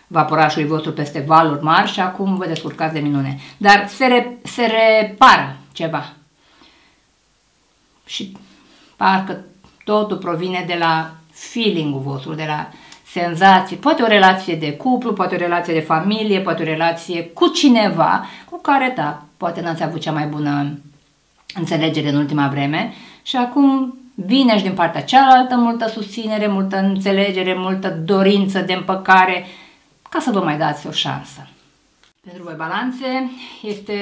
vaporașului vostru peste valuri mari și acum vă descurcați de minune. Dar se, re, se repară ceva. Și parcă totul provine de la feeling-ul vostru, de la senzații, poate o relație de cuplu, poate o relație de familie, poate o relație cu cineva cu care, da, poate n-ați avut cea mai bună înțelegere în ultima vreme și acum vine și din partea cealaltă multă susținere, multă înțelegere, multă dorință de împăcare ca să vă mai dați o șansă. Pentru voi balanțe este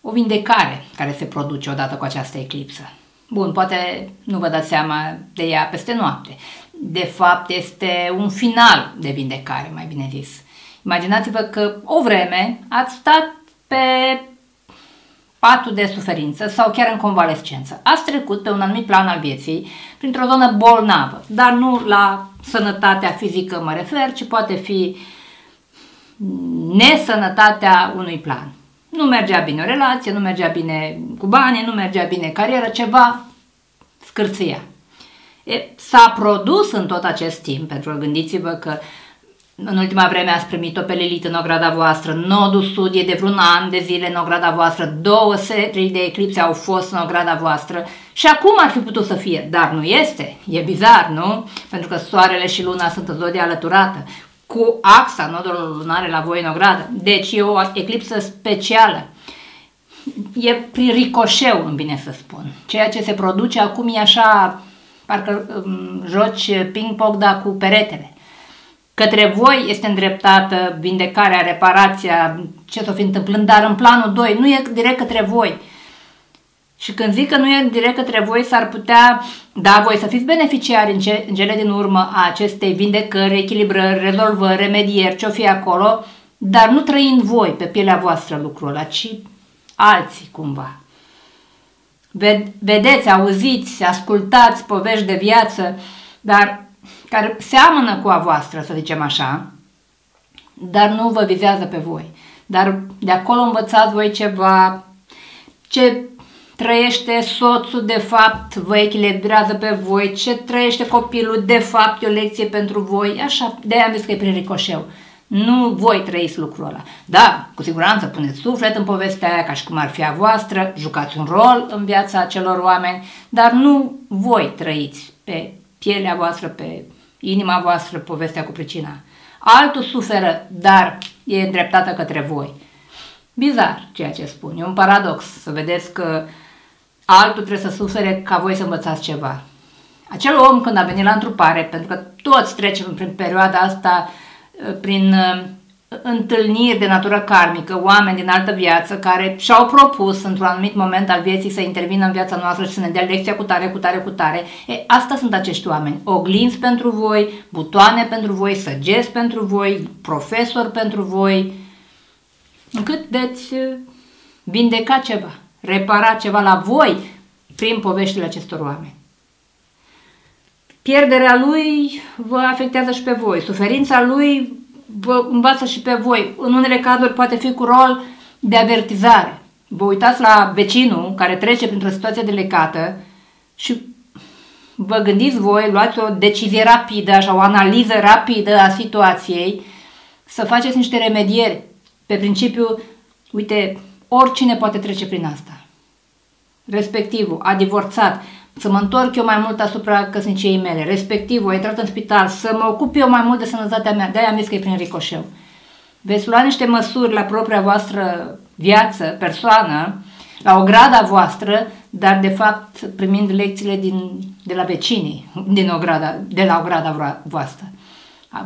o vindecare care se produce odată cu această eclipsă. Bun, poate nu vă dați seama de ea peste noapte. De fapt, este un final de vindecare, mai bine zis. Imaginați-vă că o vreme ați stat pe patul de suferință sau chiar în convalescență. Ați trecut pe un anumit plan al vieții printr-o zonă bolnavă, dar nu la sănătatea fizică mă refer, ci poate fi nesănătatea unui plan. Nu mergea bine o relație, nu mergea bine cu bani, nu mergea bine carieră, ceva scârțâia. S-a produs în tot acest timp, pentru că gândiți-vă că în ultima vreme ați primit-o pe Lilith în ograda voastră, nodul studie de vreun an de zile în ograda voastră, două serii de eclipse au fost în ograda voastră și acum ar fi putut să fie, dar nu este. E bizar, nu? Pentru că soarele și luna sunt în zodia alăturată cu axa nodului lunare la voi în ogradă. Deci e o eclipsă specială. E prin ricoșeu, îmi bine să spun. Ceea ce se produce acum e așa, parcă um, joci ping-pong, dar cu peretele. Către voi este îndreptată vindecarea, reparația, ce s-o fi întâmplând, dar în planul 2 nu e direct către voi și când zic că nu e direct către voi, s-ar putea, da, voi să fiți beneficiari în, ce, în cele din urmă a acestei vindecări, echilibrări, rezolvări, remedieri, ce-o fi acolo, dar nu trăind voi pe pielea voastră lucrul ăla, ci alții cumva. Vedeți, auziți, ascultați povești de viață, dar care seamănă cu a voastră, să zicem așa, dar nu vă vizează pe voi. Dar de acolo învățați voi ceva, ce trăiește soțul de fapt, vă echilibrează pe voi, ce trăiește copilul de fapt e o lecție pentru voi, așa, de aia am zis că e prin ricoșeu. Nu voi trăiți lucrul ăla. Da, cu siguranță puneți suflet în povestea aia ca și cum ar fi a voastră, jucați un rol în viața acelor oameni, dar nu voi trăiți pe pielea voastră, pe inima voastră povestea cu pricina. Altul suferă, dar e îndreptată către voi. Bizar ceea ce spun, e un paradox să vedeți că altul trebuie să sufere ca voi să învățați ceva. Acel om când a venit la întrupare, pentru că toți trecem prin perioada asta prin întâlniri de natură karmică, oameni din altă viață care și-au propus într-un anumit moment al vieții să intervină în viața noastră și să ne dea lecția cu tare, cu tare, cu tare. E, asta sunt acești oameni. Oglinzi pentru voi, butoane pentru voi, săgeți pentru voi, profesor pentru voi, încât veți vindeca ceva, repara ceva la voi prin poveștile acestor oameni. Pierderea lui vă afectează și pe voi, suferința lui vă învață și pe voi. În unele cazuri poate fi cu rol de avertizare. Vă uitați la vecinul care trece printr-o situație delicată și vă gândiți voi, luați o decizie rapidă, așa, o analiză rapidă a situației, să faceți niște remedieri pe principiu, uite, oricine poate trece prin asta. Respectivul a divorțat, să mă întorc eu mai mult asupra căsniciei mele, respectiv, a intrat în spital, să mă ocup eu mai mult de sănătatea mea, de-aia am zis că e prin ricoșeu. Veți lua niște măsuri la propria voastră viață, persoană, la o grada voastră, dar de fapt primind lecțiile din, de la vecinii, din o grada, de la o grada voastră.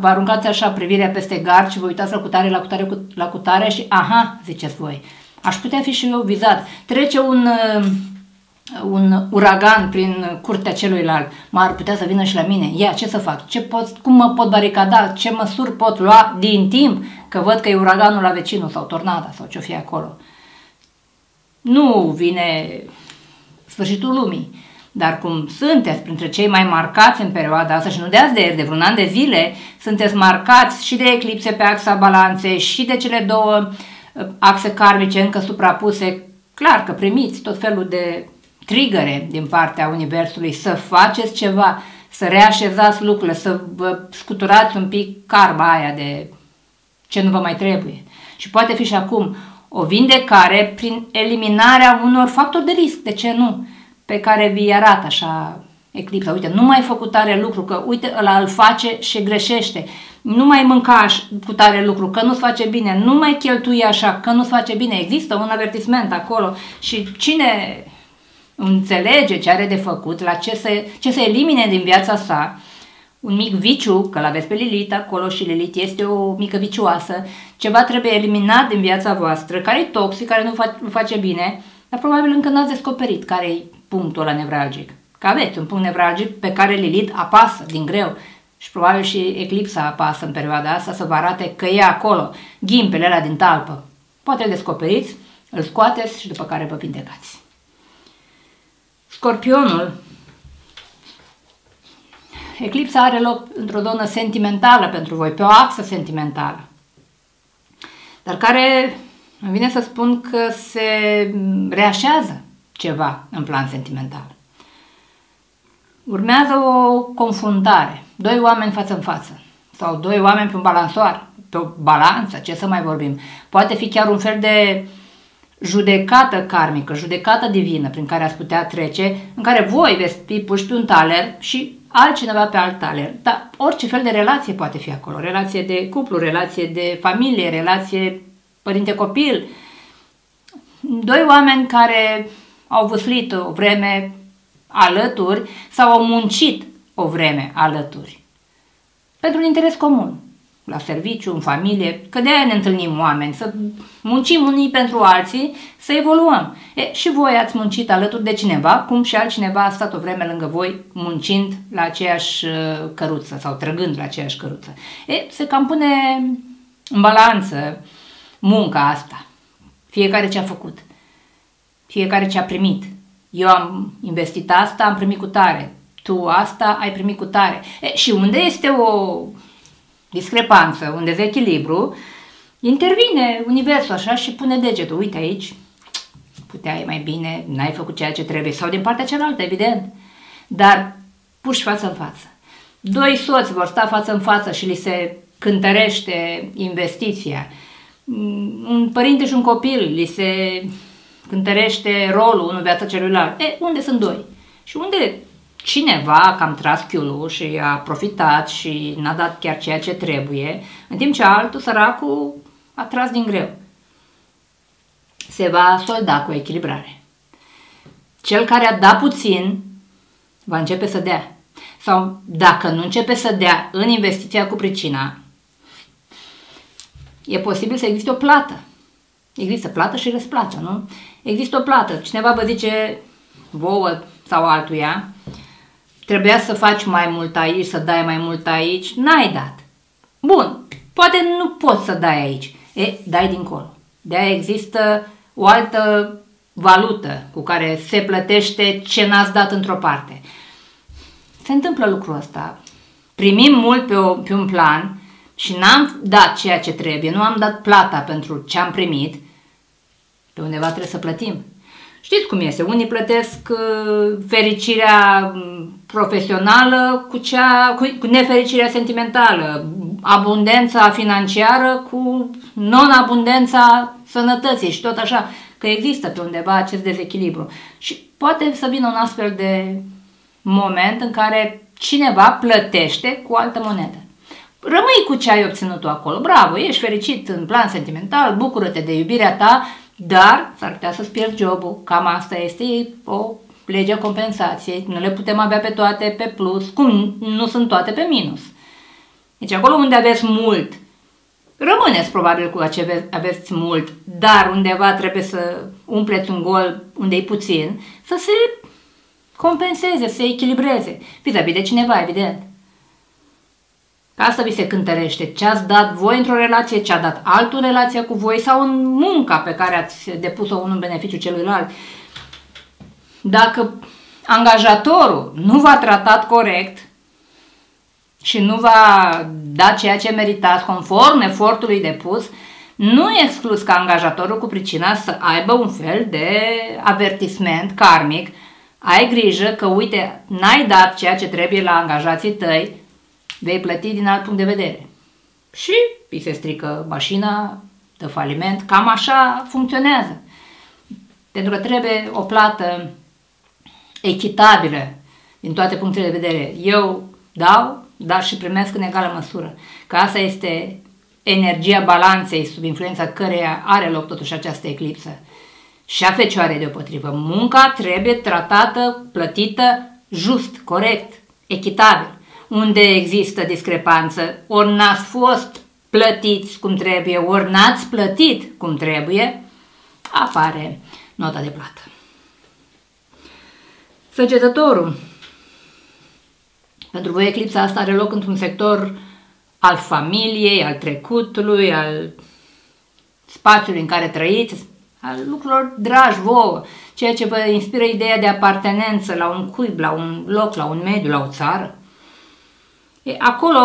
Vă aruncați așa privirea peste gard și vă uitați la cutare, la cutare, la cutare și aha, ziceți voi, aș putea fi și eu vizat. Trece un uh, un uragan prin curtea celuilalt, m-ar putea să vină și la mine. Ia, ce să fac? Ce pot, cum mă pot baricada? Ce măsuri pot lua din timp? Că văd că e uraganul la vecinul sau tornada sau ce-o fi acolo. Nu vine sfârșitul lumii. Dar cum sunteți printre cei mai marcați în perioada asta și nu de azi de ieri, de vreun an de zile, sunteți marcați și de eclipse pe axa balanței și de cele două uh, axe karmice încă suprapuse, clar că primiți tot felul de trigăre din partea Universului să faceți ceva, să reașezați lucrurile, să vă scuturați un pic carba aia de ce nu vă mai trebuie. Și poate fi și acum o vindecare prin eliminarea unor factori de risc, de ce nu, pe care vi arată așa eclipsa. Uite, nu mai făcut tare lucru, că uite, ăla îl face și greșește. Nu mai mâncaș cu tare lucru, că nu-ți face bine. Nu mai cheltui așa, că nu-ți face bine. Există un avertisment acolo și cine înțelege ce are de făcut, la ce să, ce să elimine din viața sa, un mic viciu, că l-aveți pe Lilit acolo și Lilit este o mică vicioasă, ceva trebuie eliminat din viața voastră, care e toxic, care nu, fa- nu face bine, dar probabil încă n-ați descoperit care e punctul ăla nevralgic. Că aveți un punct nevralgic pe care Lilit apasă din greu și probabil și eclipsa apasă în perioada asta să vă arate că e acolo, ghimpele ăla din talpă. Poate îl descoperiți, îl scoateți și după care vă vindecați. Scorpionul. Eclipsa are loc într-o zonă sentimentală pentru voi, pe o axă sentimentală. Dar care îmi vine să spun că se reașează ceva în plan sentimental. Urmează o confruntare. Doi oameni față în față. Sau doi oameni pe un balansoar. Pe o balanță, ce să mai vorbim. Poate fi chiar un fel de judecată karmică, judecată divină prin care ați putea trece, în care voi veți fi puși pe un taler și altcineva pe alt taler. Dar orice fel de relație poate fi acolo. Relație de cuplu, relație de familie, relație părinte-copil. Doi oameni care au văslit o vreme alături sau au muncit o vreme alături. Pentru un interes comun la serviciu, în familie, că de aia ne întâlnim oameni, să muncim unii pentru alții, să evoluăm. E, și voi ați muncit alături de cineva, cum și altcineva a stat o vreme lângă voi muncind la aceeași uh, căruță sau trăgând la aceeași căruță. E, se cam pune în balanță munca asta. Fiecare ce a făcut. Fiecare ce a primit. Eu am investit asta, am primit cu tare. Tu asta ai primit cu tare. E, și unde este o discrepanță, un dezechilibru, intervine universul așa și pune degetul. Uite aici, puteai mai bine, n-ai făcut ceea ce trebuie. Sau din partea cealaltă, evident. Dar puși față în față. Doi soți vor sta față în față și li se cântărește investiția. Un părinte și un copil li se cântărește rolul în viața celuilalt. E, unde sunt doi? Și unde cineva cam tras chiulul și a profitat și n-a dat chiar ceea ce trebuie, în timp ce altul, săracul, a tras din greu. Se va solda cu echilibrare. Cel care a dat puțin va începe să dea. Sau dacă nu începe să dea în investiția cu pricina, e posibil să existe o plată. Există plată și răsplată, nu? Există o plată. Cineva vă zice vouă sau altuia, trebuia să faci mai mult aici, să dai mai mult aici, n-ai dat. Bun, poate nu poți să dai aici. E, dai dincolo. de există o altă valută cu care se plătește ce n-ați dat într-o parte. Se întâmplă lucrul ăsta. Primim mult pe, o, pe un plan și n-am dat ceea ce trebuie, nu am dat plata pentru ce am primit, pe undeva trebuie să plătim. Știți cum este, unii plătesc uh, fericirea mm, profesională cu, cea, cu, cu nefericirea sentimentală, abundența financiară cu non-abundența sănătății și tot așa, că există pe undeva acest dezechilibru. Și poate să vină un astfel de moment în care cineva plătește cu altă monedă. Rămâi cu ce ai obținut tu acolo, bravo, ești fericit în plan sentimental, bucură-te de iubirea ta, dar s-ar putea să-ți pierzi jobul. Cam asta este o lege a compensației. Nu le putem avea pe toate pe plus, cum nu sunt toate pe minus. Deci acolo unde aveți mult, rămâneți probabil cu ce aveți mult, dar undeva trebuie să umpleți un gol unde e puțin, să se compenseze, să se echilibreze. vis de cineva, evident. Ca asta vi se cântărește. Ce ați dat voi într-o relație, ce a dat altul în relația cu voi sau în munca pe care ați depus-o unul în beneficiu celuilalt. Dacă angajatorul nu v-a tratat corect și nu v-a dat ceea ce meritați conform efortului depus, nu e exclus ca angajatorul cu pricina să aibă un fel de avertisment karmic. Ai grijă că, uite, n-ai dat ceea ce trebuie la angajații tăi, vei plăti din alt punct de vedere. Și îi se strică mașina, de faliment, cam așa funcționează. Pentru că trebuie o plată echitabilă din toate punctele de vedere. Eu dau, dar și primesc în egală măsură. Că asta este energia balanței sub influența căreia are loc totuși această eclipsă. Și a fecioarei deopotrivă. Munca trebuie tratată, plătită just, corect, echitabil unde există discrepanță, ori n-ați fost plătiți cum trebuie, ori n-ați plătit cum trebuie, apare nota de plată. Săgetătorul. Pentru voi eclipsa asta are loc într-un sector al familiei, al trecutului, al spațiului în care trăiți, al lucrurilor dragi vouă, ceea ce vă inspiră ideea de apartenență la un cuib, la un loc, la un mediu, la o țară. E, acolo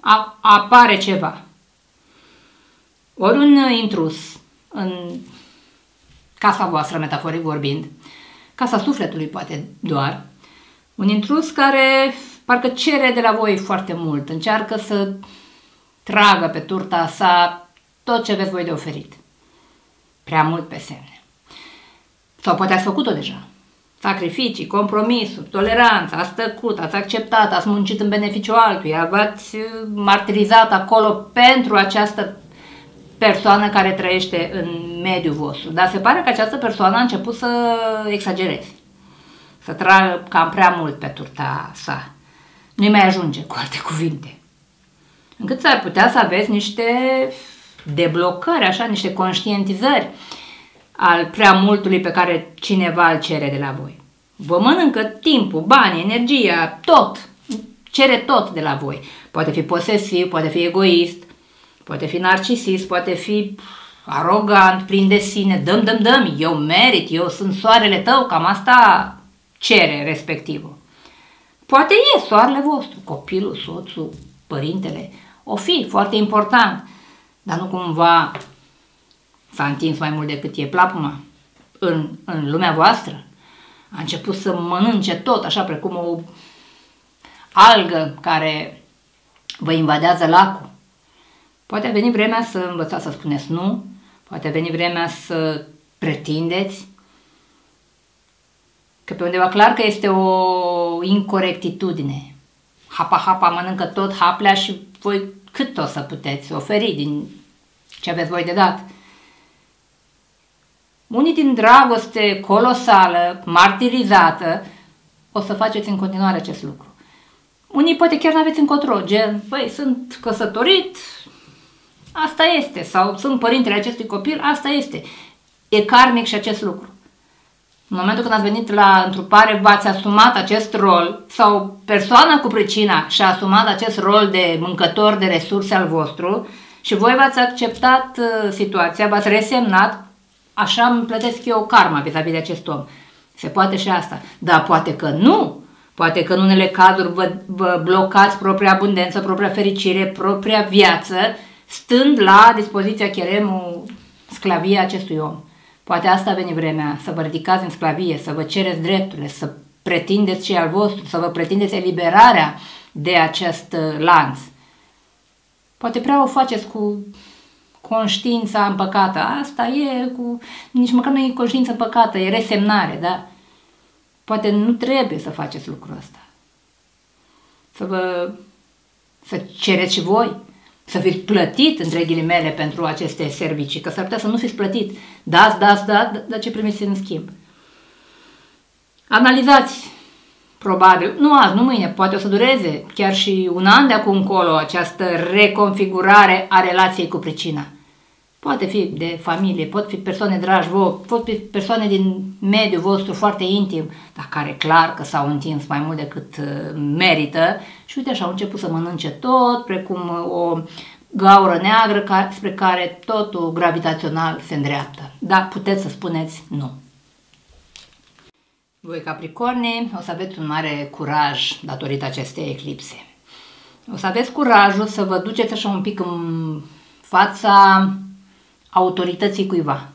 a, apare ceva. Ori un intrus în casa voastră, metaforic vorbind, casa sufletului poate doar, un intrus care parcă cere de la voi foarte mult, încearcă să tragă pe turta sa tot ce aveți voi de oferit. Prea mult pe semne. Sau poate ați făcut-o deja sacrificii, compromisuri, toleranță, ați tăcut, ați acceptat, ați muncit în beneficiu altuia, v-ați uh, martirizat acolo pentru această persoană care trăiește în mediul vostru. Dar se pare că această persoană a început să exagereze, să tragă cam prea mult pe turta sa. Nu-i mai ajunge, cu alte cuvinte. Încât s-ar putea să aveți niște deblocări, așa, niște conștientizări al prea multului pe care cineva îl cere de la voi. Vă mănâncă timpul, banii, energia, tot. Cere tot de la voi. Poate fi posesiv, poate fi egoist, poate fi narcisist, poate fi arogant, plin de sine, dăm, dăm, dăm, eu merit, eu sunt soarele tău, cam asta cere respectivul. Poate e soarele vostru, copilul, soțul, părintele, o fi foarte important, dar nu cumva s-a întins mai mult decât e plapuma în, în lumea voastră. A început să mănânce tot, așa precum o algă care vă invadează lacul. Poate a venit vremea să învățați să spuneți nu, poate a venit vremea să pretindeți, că pe undeva clar că este o incorectitudine. Hapa-hapa mănâncă tot haplea și voi cât o să puteți oferi din ce aveți voi de dat. Unii din dragoste colosală, martirizată, o să faceți în continuare acest lucru. Unii poate chiar nu aveți încotro, gen, băi, sunt căsătorit, Asta este. Sau sunt părintele acestui copil, asta este. E karmic și acest lucru. În momentul când ați venit la întrupare, v-ați asumat acest rol sau persoana cu pricina și-a asumat acest rol de mâncător de resurse al vostru și voi v-ați acceptat uh, situația, v-ați resemnat, așa îmi plătesc eu karma vis-a-vis de acest om. Se poate și asta. Dar poate că nu. Poate că în unele cazuri vă, vă blocați propria abundență, propria fericire, propria viață, stând la dispoziția cheremul sclavie acestui om. Poate asta a venit vremea, să vă ridicați în sclavie, să vă cereți drepturile, să pretindeți ce al vostru, să vă pretindeți eliberarea de acest uh, lanț. Poate prea o faceți cu conștiința împăcată. Asta e cu... Nici măcar nu e conștiință împăcată, e resemnare, da? Poate nu trebuie să faceți lucrul ăsta. Să vă... să cereți și voi să fiți plătit, între ghilimele, pentru aceste servicii, că s-ar putea să nu fiți plătit. Dați, dați, dați, dar ce primiți în schimb? Analizați, probabil, nu azi, nu mâine, poate o să dureze chiar și un an de acum încolo această reconfigurare a relației cu pricina. Poate fi de familie, pot fi persoane dragi vouă, pot fi persoane din mediul vostru foarte intim, dar care clar că s-au întins mai mult decât uh, merită și uite așa au început să mănânce tot, precum uh, o gaură neagră spre care totul gravitațional se îndreaptă. Da, puteți să spuneți nu. Voi Capricorni o să aveți un mare curaj datorită acestei eclipse. O să aveți curajul să vă duceți așa un pic în fața autorității cuiva.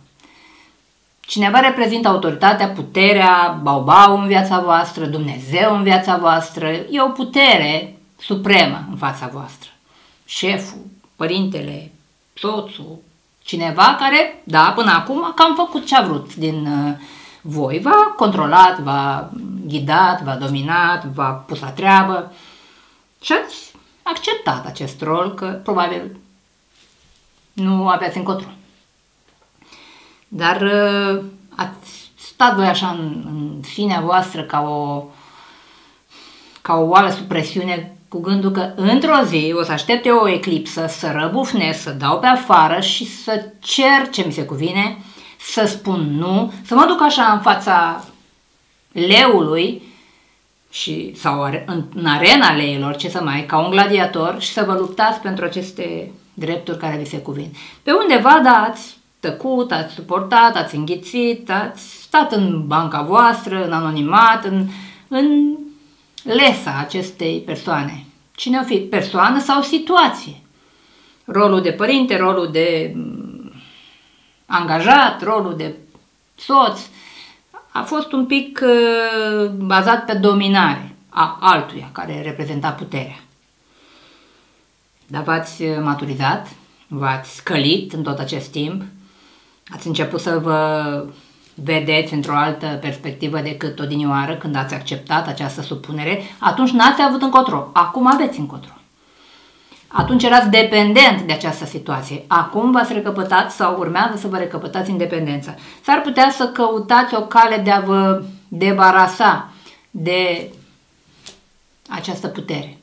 Cineva reprezintă autoritatea, puterea, baubau în viața voastră, Dumnezeu în viața voastră. E o putere supremă în fața voastră. Șeful, părintele, soțul, cineva care, da, până acum a cam făcut ce a vrut din uh, voi. V-a controlat, v-a ghidat, v-a dominat, v-a pus la treabă și ați acceptat acest rol că probabil nu aveați încotro. Dar uh, ați stat voi așa în, în finea voastră ca o, ca o oală sub presiune cu gândul că într-o zi o să aștepte o eclipsă, să răbufnesc, să dau pe afară și să cer ce mi se cuvine, să spun nu, să mă duc așa în fața leului și, sau în, în arena leilor, ce să mai, ca un gladiator și să vă luptați pentru aceste drepturi care vi se cuvin. Pe undeva dați tăcut, ați suportat, ați înghițit, ați stat în banca voastră, în anonimat, în, în lesa acestei persoane. Cine o fi? Persoană sau situație? Rolul de părinte, rolul de mm, angajat, rolul de soț, a fost un pic uh, bazat pe dominare a altuia care reprezenta puterea. Dar v-ați maturizat, v-ați scălit în tot acest timp, ați început să vă vedeți într-o altă perspectivă decât odinioară când ați acceptat această supunere, atunci n-ați avut încotro. Acum aveți încotro. Atunci erați dependent de această situație. Acum v-ați recăpătat sau urmează să vă recăpătați independența. S-ar putea să căutați o cale de a vă debarasa de această putere.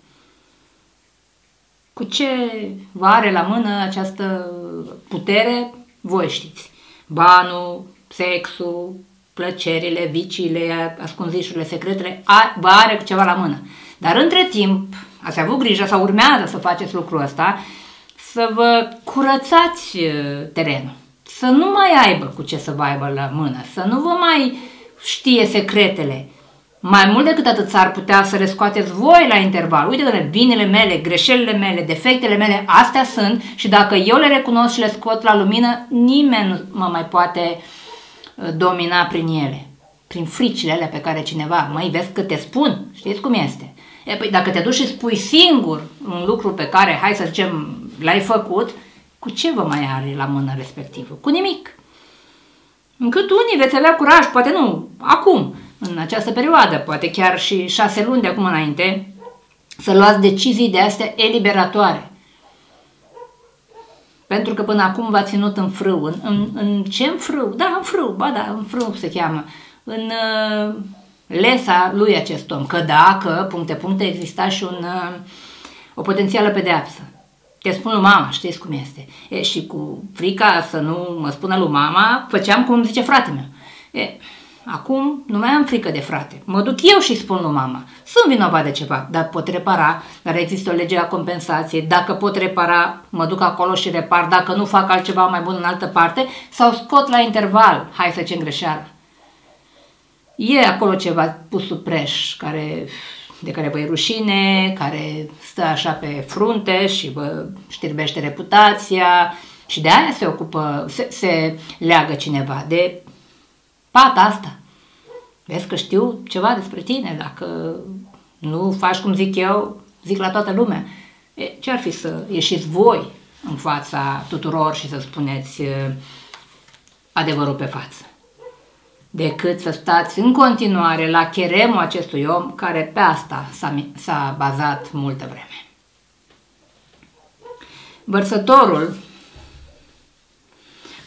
Cu ce vă are la mână această putere, voi știți banul, sexul, plăcerile, viciile, ascunzișurile, secretele, a, vă are ceva la mână. Dar între timp, ați avut grijă sau urmează să faceți lucrul ăsta, să vă curățați uh, terenul. Să nu mai aibă cu ce să vă aibă la mână, să nu vă mai știe secretele, mai mult decât atât s-ar putea să le scoateți voi la interval. Uite că vinile mele, greșelile mele, defectele mele, astea sunt și dacă eu le recunosc și le scot la lumină, nimeni nu mă mai poate uh, domina prin ele. Prin fricile alea pe care cineva, măi, vezi că te spun, știți cum este. E, păi dacă te duci și spui singur un lucru pe care, hai să zicem, l-ai făcut, cu ce vă mai are la mână respectivă? Cu nimic. Încât unii veți avea curaj, poate nu, acum, în această perioadă, poate chiar și șase luni de acum înainte, să luați decizii de astea eliberatoare. Pentru că până acum v-a ținut în frâu. În, în, în ce în frâu? Da, în frâu, ba da, în frâu se cheamă. În uh, lesa lui acest om. Că dacă, puncte, puncte, exista și un, uh, o potențială pedeapsă. te spun lui mama, știți cum este. E, și cu frica să nu mă spună lui mama, făceam cum zice fratele meu. E, acum nu mai am frică de frate. Mă duc eu și spun lui mama. Sunt vinovat de ceva, dar pot repara, dar există o lege a compensației. Dacă pot repara, mă duc acolo și repar. Dacă nu fac altceva mai bun în altă parte, sau scot la interval. Hai să ce greșeală. E acolo ceva pus sub preș, care de care vă e rușine, care stă așa pe frunte și vă știrbește reputația și de aia se ocupă, se, se leagă cineva de pata asta. Vezi că știu ceva despre tine, dacă nu faci cum zic eu, zic la toată lumea. E, ce ar fi să ieșiți voi în fața tuturor și să spuneți adevărul pe față? decât să stați în continuare la cheremul acestui om care pe asta s-a, bazat multă vreme. Vărsătorul,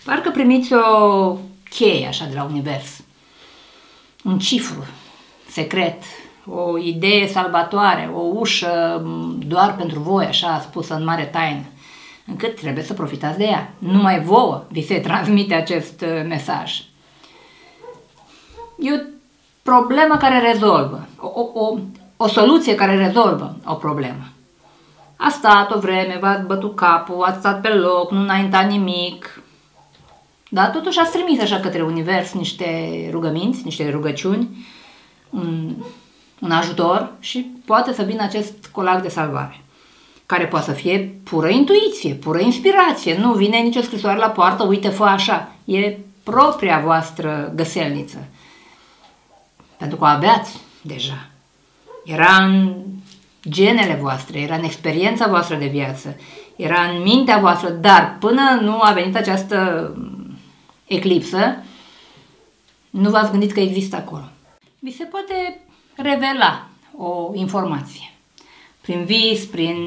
parcă primiți o cheie așa de la univers, un cifru secret, o idee salvatoare, o ușă doar pentru voi, așa spusă în mare taină, încât trebuie să profitați de ea. Numai vouă vi se (laughs) transmite acest uh, mesaj. E o problemă care rezolvă, o, o, o soluție care rezolvă o problemă. A stat o vreme, v-ați bătut capul, ați stat pe loc, nu înaintat nimic, dar totuși ați trimis așa către univers niște rugăminți, niște rugăciuni, un, un ajutor și poate să vină acest colac de salvare care poate să fie pură intuiție, pură inspirație. Nu vine nicio scrisoare la poartă, uite, fă așa. E propria voastră găselniță. Pentru că o aveați deja. Era în genele voastre, era în experiența voastră de viață, era în mintea voastră, dar până nu a venit această eclipsă, nu v-ați gândit că există acolo. Vi se poate revela o informație. Prin vis, prin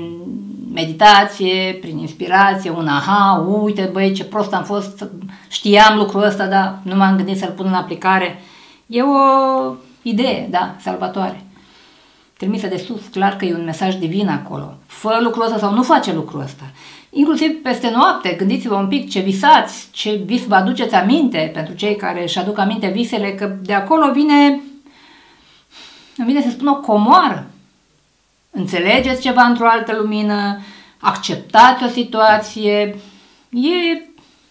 meditație, prin inspirație, un aha, uite băi ce prost am fost, știam lucrul ăsta, dar nu m-am gândit să-l pun în aplicare. E o idee, da, salvatoare. Trimisă de sus, clar că e un mesaj divin acolo. Fă lucrul ăsta sau nu face lucrul ăsta. Inclusiv peste noapte, gândiți-vă un pic ce visați, ce vis vă aduceți aminte pentru cei care își aduc aminte visele, că de acolo vine, vine să spun o comoară. Înțelegeți ceva într-o altă lumină, acceptați o situație, e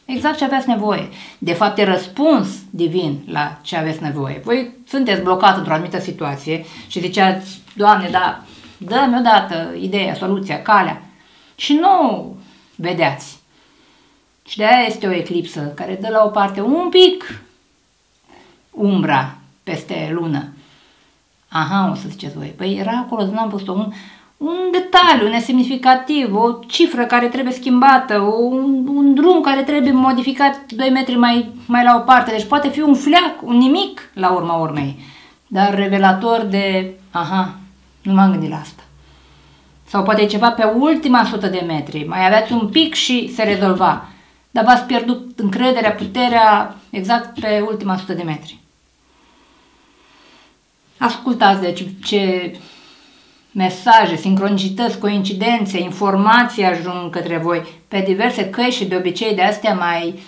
exact ce aveți nevoie. De fapt, e răspuns divin la ce aveți nevoie. Voi sunteți blocat într-o anumită situație și ziceați, Doamne, da, dă-mi odată ideea, soluția, calea. Și nu vedeați. Și de aia este o eclipsă care dă la o parte un pic umbra peste lună. Aha, o să ziceți voi, păi era acolo, nu am pus-o, un, un detaliu nesemnificativ, o cifră care trebuie schimbată, un, un drum care trebuie modificat 2 metri mai, mai la o parte. Deci poate fi un fleac, un nimic la urma urmei. Dar revelator de, aha, nu m-am gândit la asta. Sau poate ceva pe ultima sută de metri, mai aveați un pic și se rezolva. Dar v-ați pierdut încrederea, puterea exact pe ultima sută de metri. Ascultați deci ce mesaje, sincronicități, coincidențe, informații ajung către voi pe diverse căi și de obicei de astea mai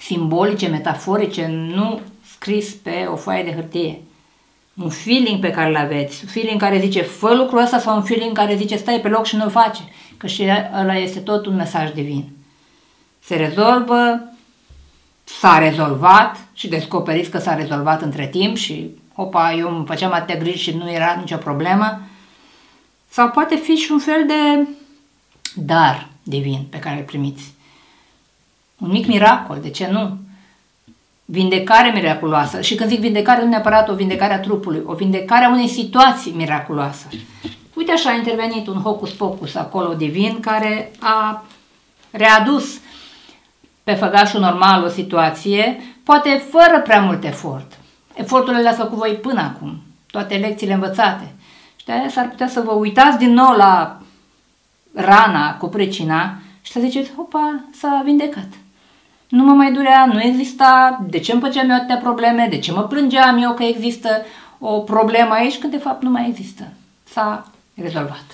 simbolice, metaforice, nu scris pe o foaie de hârtie. Un feeling pe care îl aveți, un feeling care zice fă lucrul ăsta sau un feeling care zice stai pe loc și nu-l face, că și ăla este tot un mesaj divin. Se rezolvă, s-a rezolvat și descoperiți că s-a rezolvat între timp și opa, eu îmi făceam atâtea griji și nu era nicio problemă, sau poate fi și un fel de dar divin pe care îl primiți. Un mic miracol, de ce nu? Vindecare miraculoasă. Și când zic vindecare, nu neapărat o vindecare a trupului, o vindecare a unei situații miraculoasă. Uite așa a intervenit un hocus-pocus acolo divin care a readus pe făgașul normal o situație, poate fără prea mult efort. Eforturile le-ați făcut voi până acum, toate lecțiile învățate. De aia s-ar putea să vă uitați din nou la rana cu precina și să ziceți, opa, s-a vindecat. Nu mă mai durea, nu exista, de ce îmi făceam eu atâtea probleme, de ce mă plângeam eu că există o problemă aici, când de fapt nu mai există. S-a rezolvat.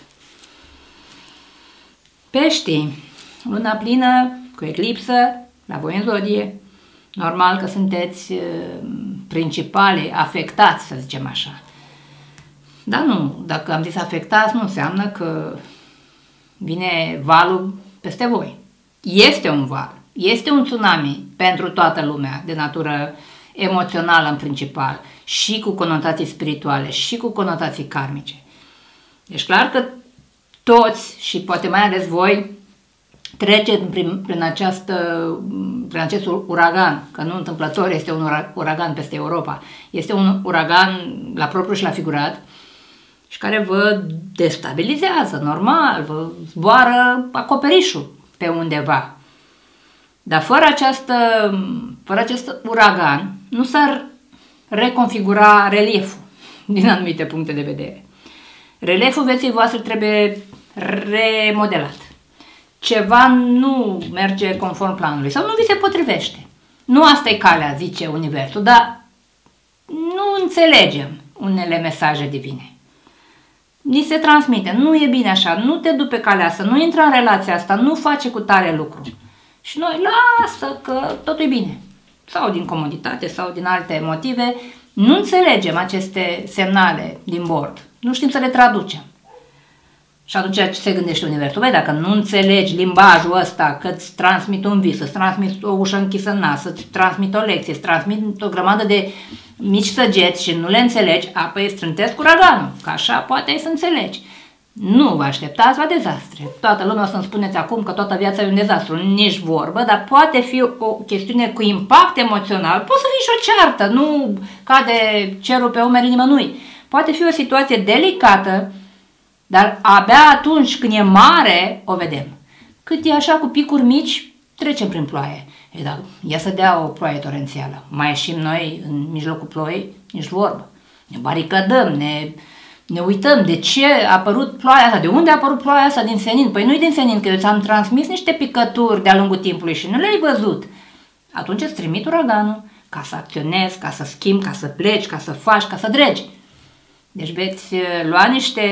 Peștii, luna plină, cu eclipsă, la voi în zodie, normal că sunteți uh, principale afectați, să zicem așa. Dar nu, dacă am zis afectați, nu înseamnă că vine valul peste voi. Este un val, este un tsunami pentru toată lumea, de natură emoțională în principal, și cu conotații spirituale, și cu conotații karmice. Deci clar că toți, și poate mai ales voi, treceți prin, prin, această, prin acest uragan, că nu întâmplător este un uragan peste Europa, este un uragan la propriu și la figurat, și care vă destabilizează, normal, vă zboară acoperișul pe undeva. Dar fără, această, fără acest uragan nu s-ar reconfigura relieful din anumite puncte de vedere. Relieful vieții voastre trebuie remodelat. Ceva nu merge conform planului sau nu vi se potrivește. Nu asta e calea, zice Universul, dar nu înțelegem unele mesaje divine ni se transmite, nu e bine așa, nu te du pe calea asta, nu intra în relația asta, nu face cu tare lucru. Și noi, lasă că totul e bine. Sau din comoditate, sau din alte motive, nu înțelegem aceste semnale din bord. Nu știm să le traducem. Și atunci ce se gândește Universul? Băi, dacă nu înțelegi limbajul ăsta, că îți transmit un vis, să-ți transmit o ușă închisă în nas, să-ți transmit o lecție, să-ți transmit o grămadă de mici săgeți și nu le înțelegi, apoi strântesc uraganul, că așa poate să înțelegi. Nu vă așteptați la dezastre. Toată lumea o să-mi spuneți acum că toată viața e un dezastru, nici vorbă, dar poate fi o chestiune cu impact emoțional, poate să fie și o ceartă, nu cade cerul pe umerii nimănui. Poate fi o situație delicată, dar abia atunci când e mare, o vedem. Cât e așa cu picuri mici, trecem prin ploaie. E, dar ia să dea o ploaie torențială. Mai ieșim noi în mijlocul ploii, nici vorbă. Ne baricadăm, ne, ne uităm de ce a apărut ploaia asta, de unde a apărut ploaia asta din senin. Păi nu-i din senin, că eu ți-am transmis niște picături de-a lungul timpului și nu le-ai văzut. Atunci îți trimit uraganul ca să acționezi, ca să schimbi, ca să pleci, ca să faci, ca să dregi. Deci veți eh, lua niște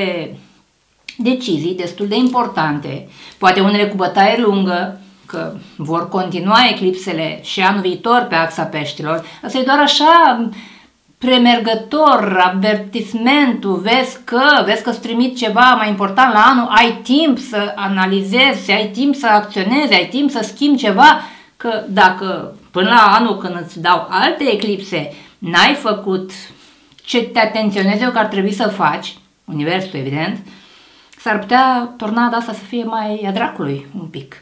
decizii destul de importante, poate unele cu bătaie lungă, că vor continua eclipsele și anul viitor pe axa peștilor, asta e doar așa premergător, avertismentul, vezi că, vezi că îți trimit ceva mai important la anul, ai timp să analizezi, ai timp să acționezi, ai timp să schimbi ceva, că dacă până la anul când îți dau alte eclipse, n-ai făcut ce te atenționezi eu că ar trebui să faci, universul evident, s-ar putea tornada asta să fie mai a dracului un pic,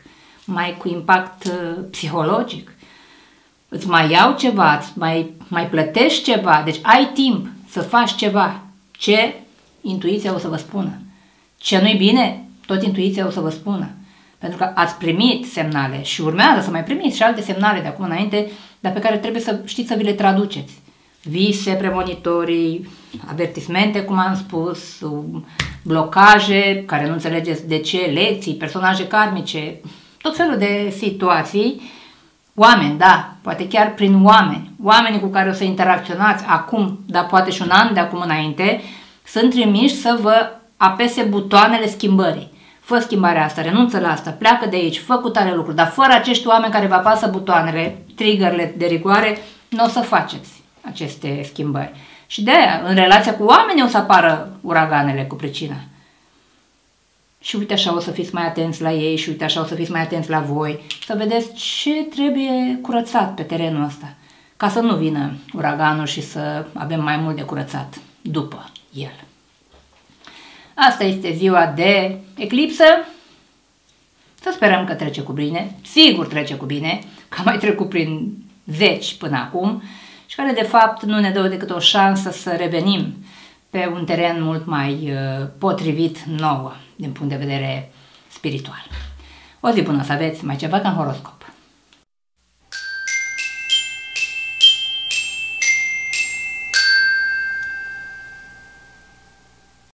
mai cu impact uh, psihologic. Îți mai iau ceva, îți mai, mai plătești ceva, deci ai timp să faci ceva. Ce intuiția o să vă spună. Ce nu-i bine, tot intuiția o să vă spună. Pentru că ați primit semnale și urmează să mai primiți și alte semnale de acum înainte, dar pe care trebuie să știți să vi le traduceți. Vise premonitorii, avertismente, cum am spus, blocaje, care nu înțelegeți de ce, lecții, personaje karmice, tot felul de situații, oameni, da, poate chiar prin oameni, oamenii cu care o să interacționați acum, dar poate și un an de acum înainte, sunt trimiși să vă apese butoanele schimbării. Fă schimbarea asta, renunță la asta, pleacă de aici, fă cu tare lucruri, dar fără acești oameni care vă apasă butoanele, triggerle de rigoare, nu o să faceți aceste schimbări. Și de aia, în relația cu oamenii o să apară uraganele cu pricina. Și uite așa o să fiți mai atenți la ei și uite așa o să fiți mai atenți la voi, să vedeți ce trebuie curățat pe terenul ăsta, ca să nu vină uraganul și să avem mai mult de curățat după el. Asta este ziua de eclipsă. Să sperăm că trece cu bine. Sigur trece cu bine, că am mai trecut prin zeci până acum și care de fapt nu ne dă decât o șansă să revenim pe un teren mult mai uh, potrivit nouă din punct de vedere spiritual. O zi bună să aveți, mai ceva ca în horoscop.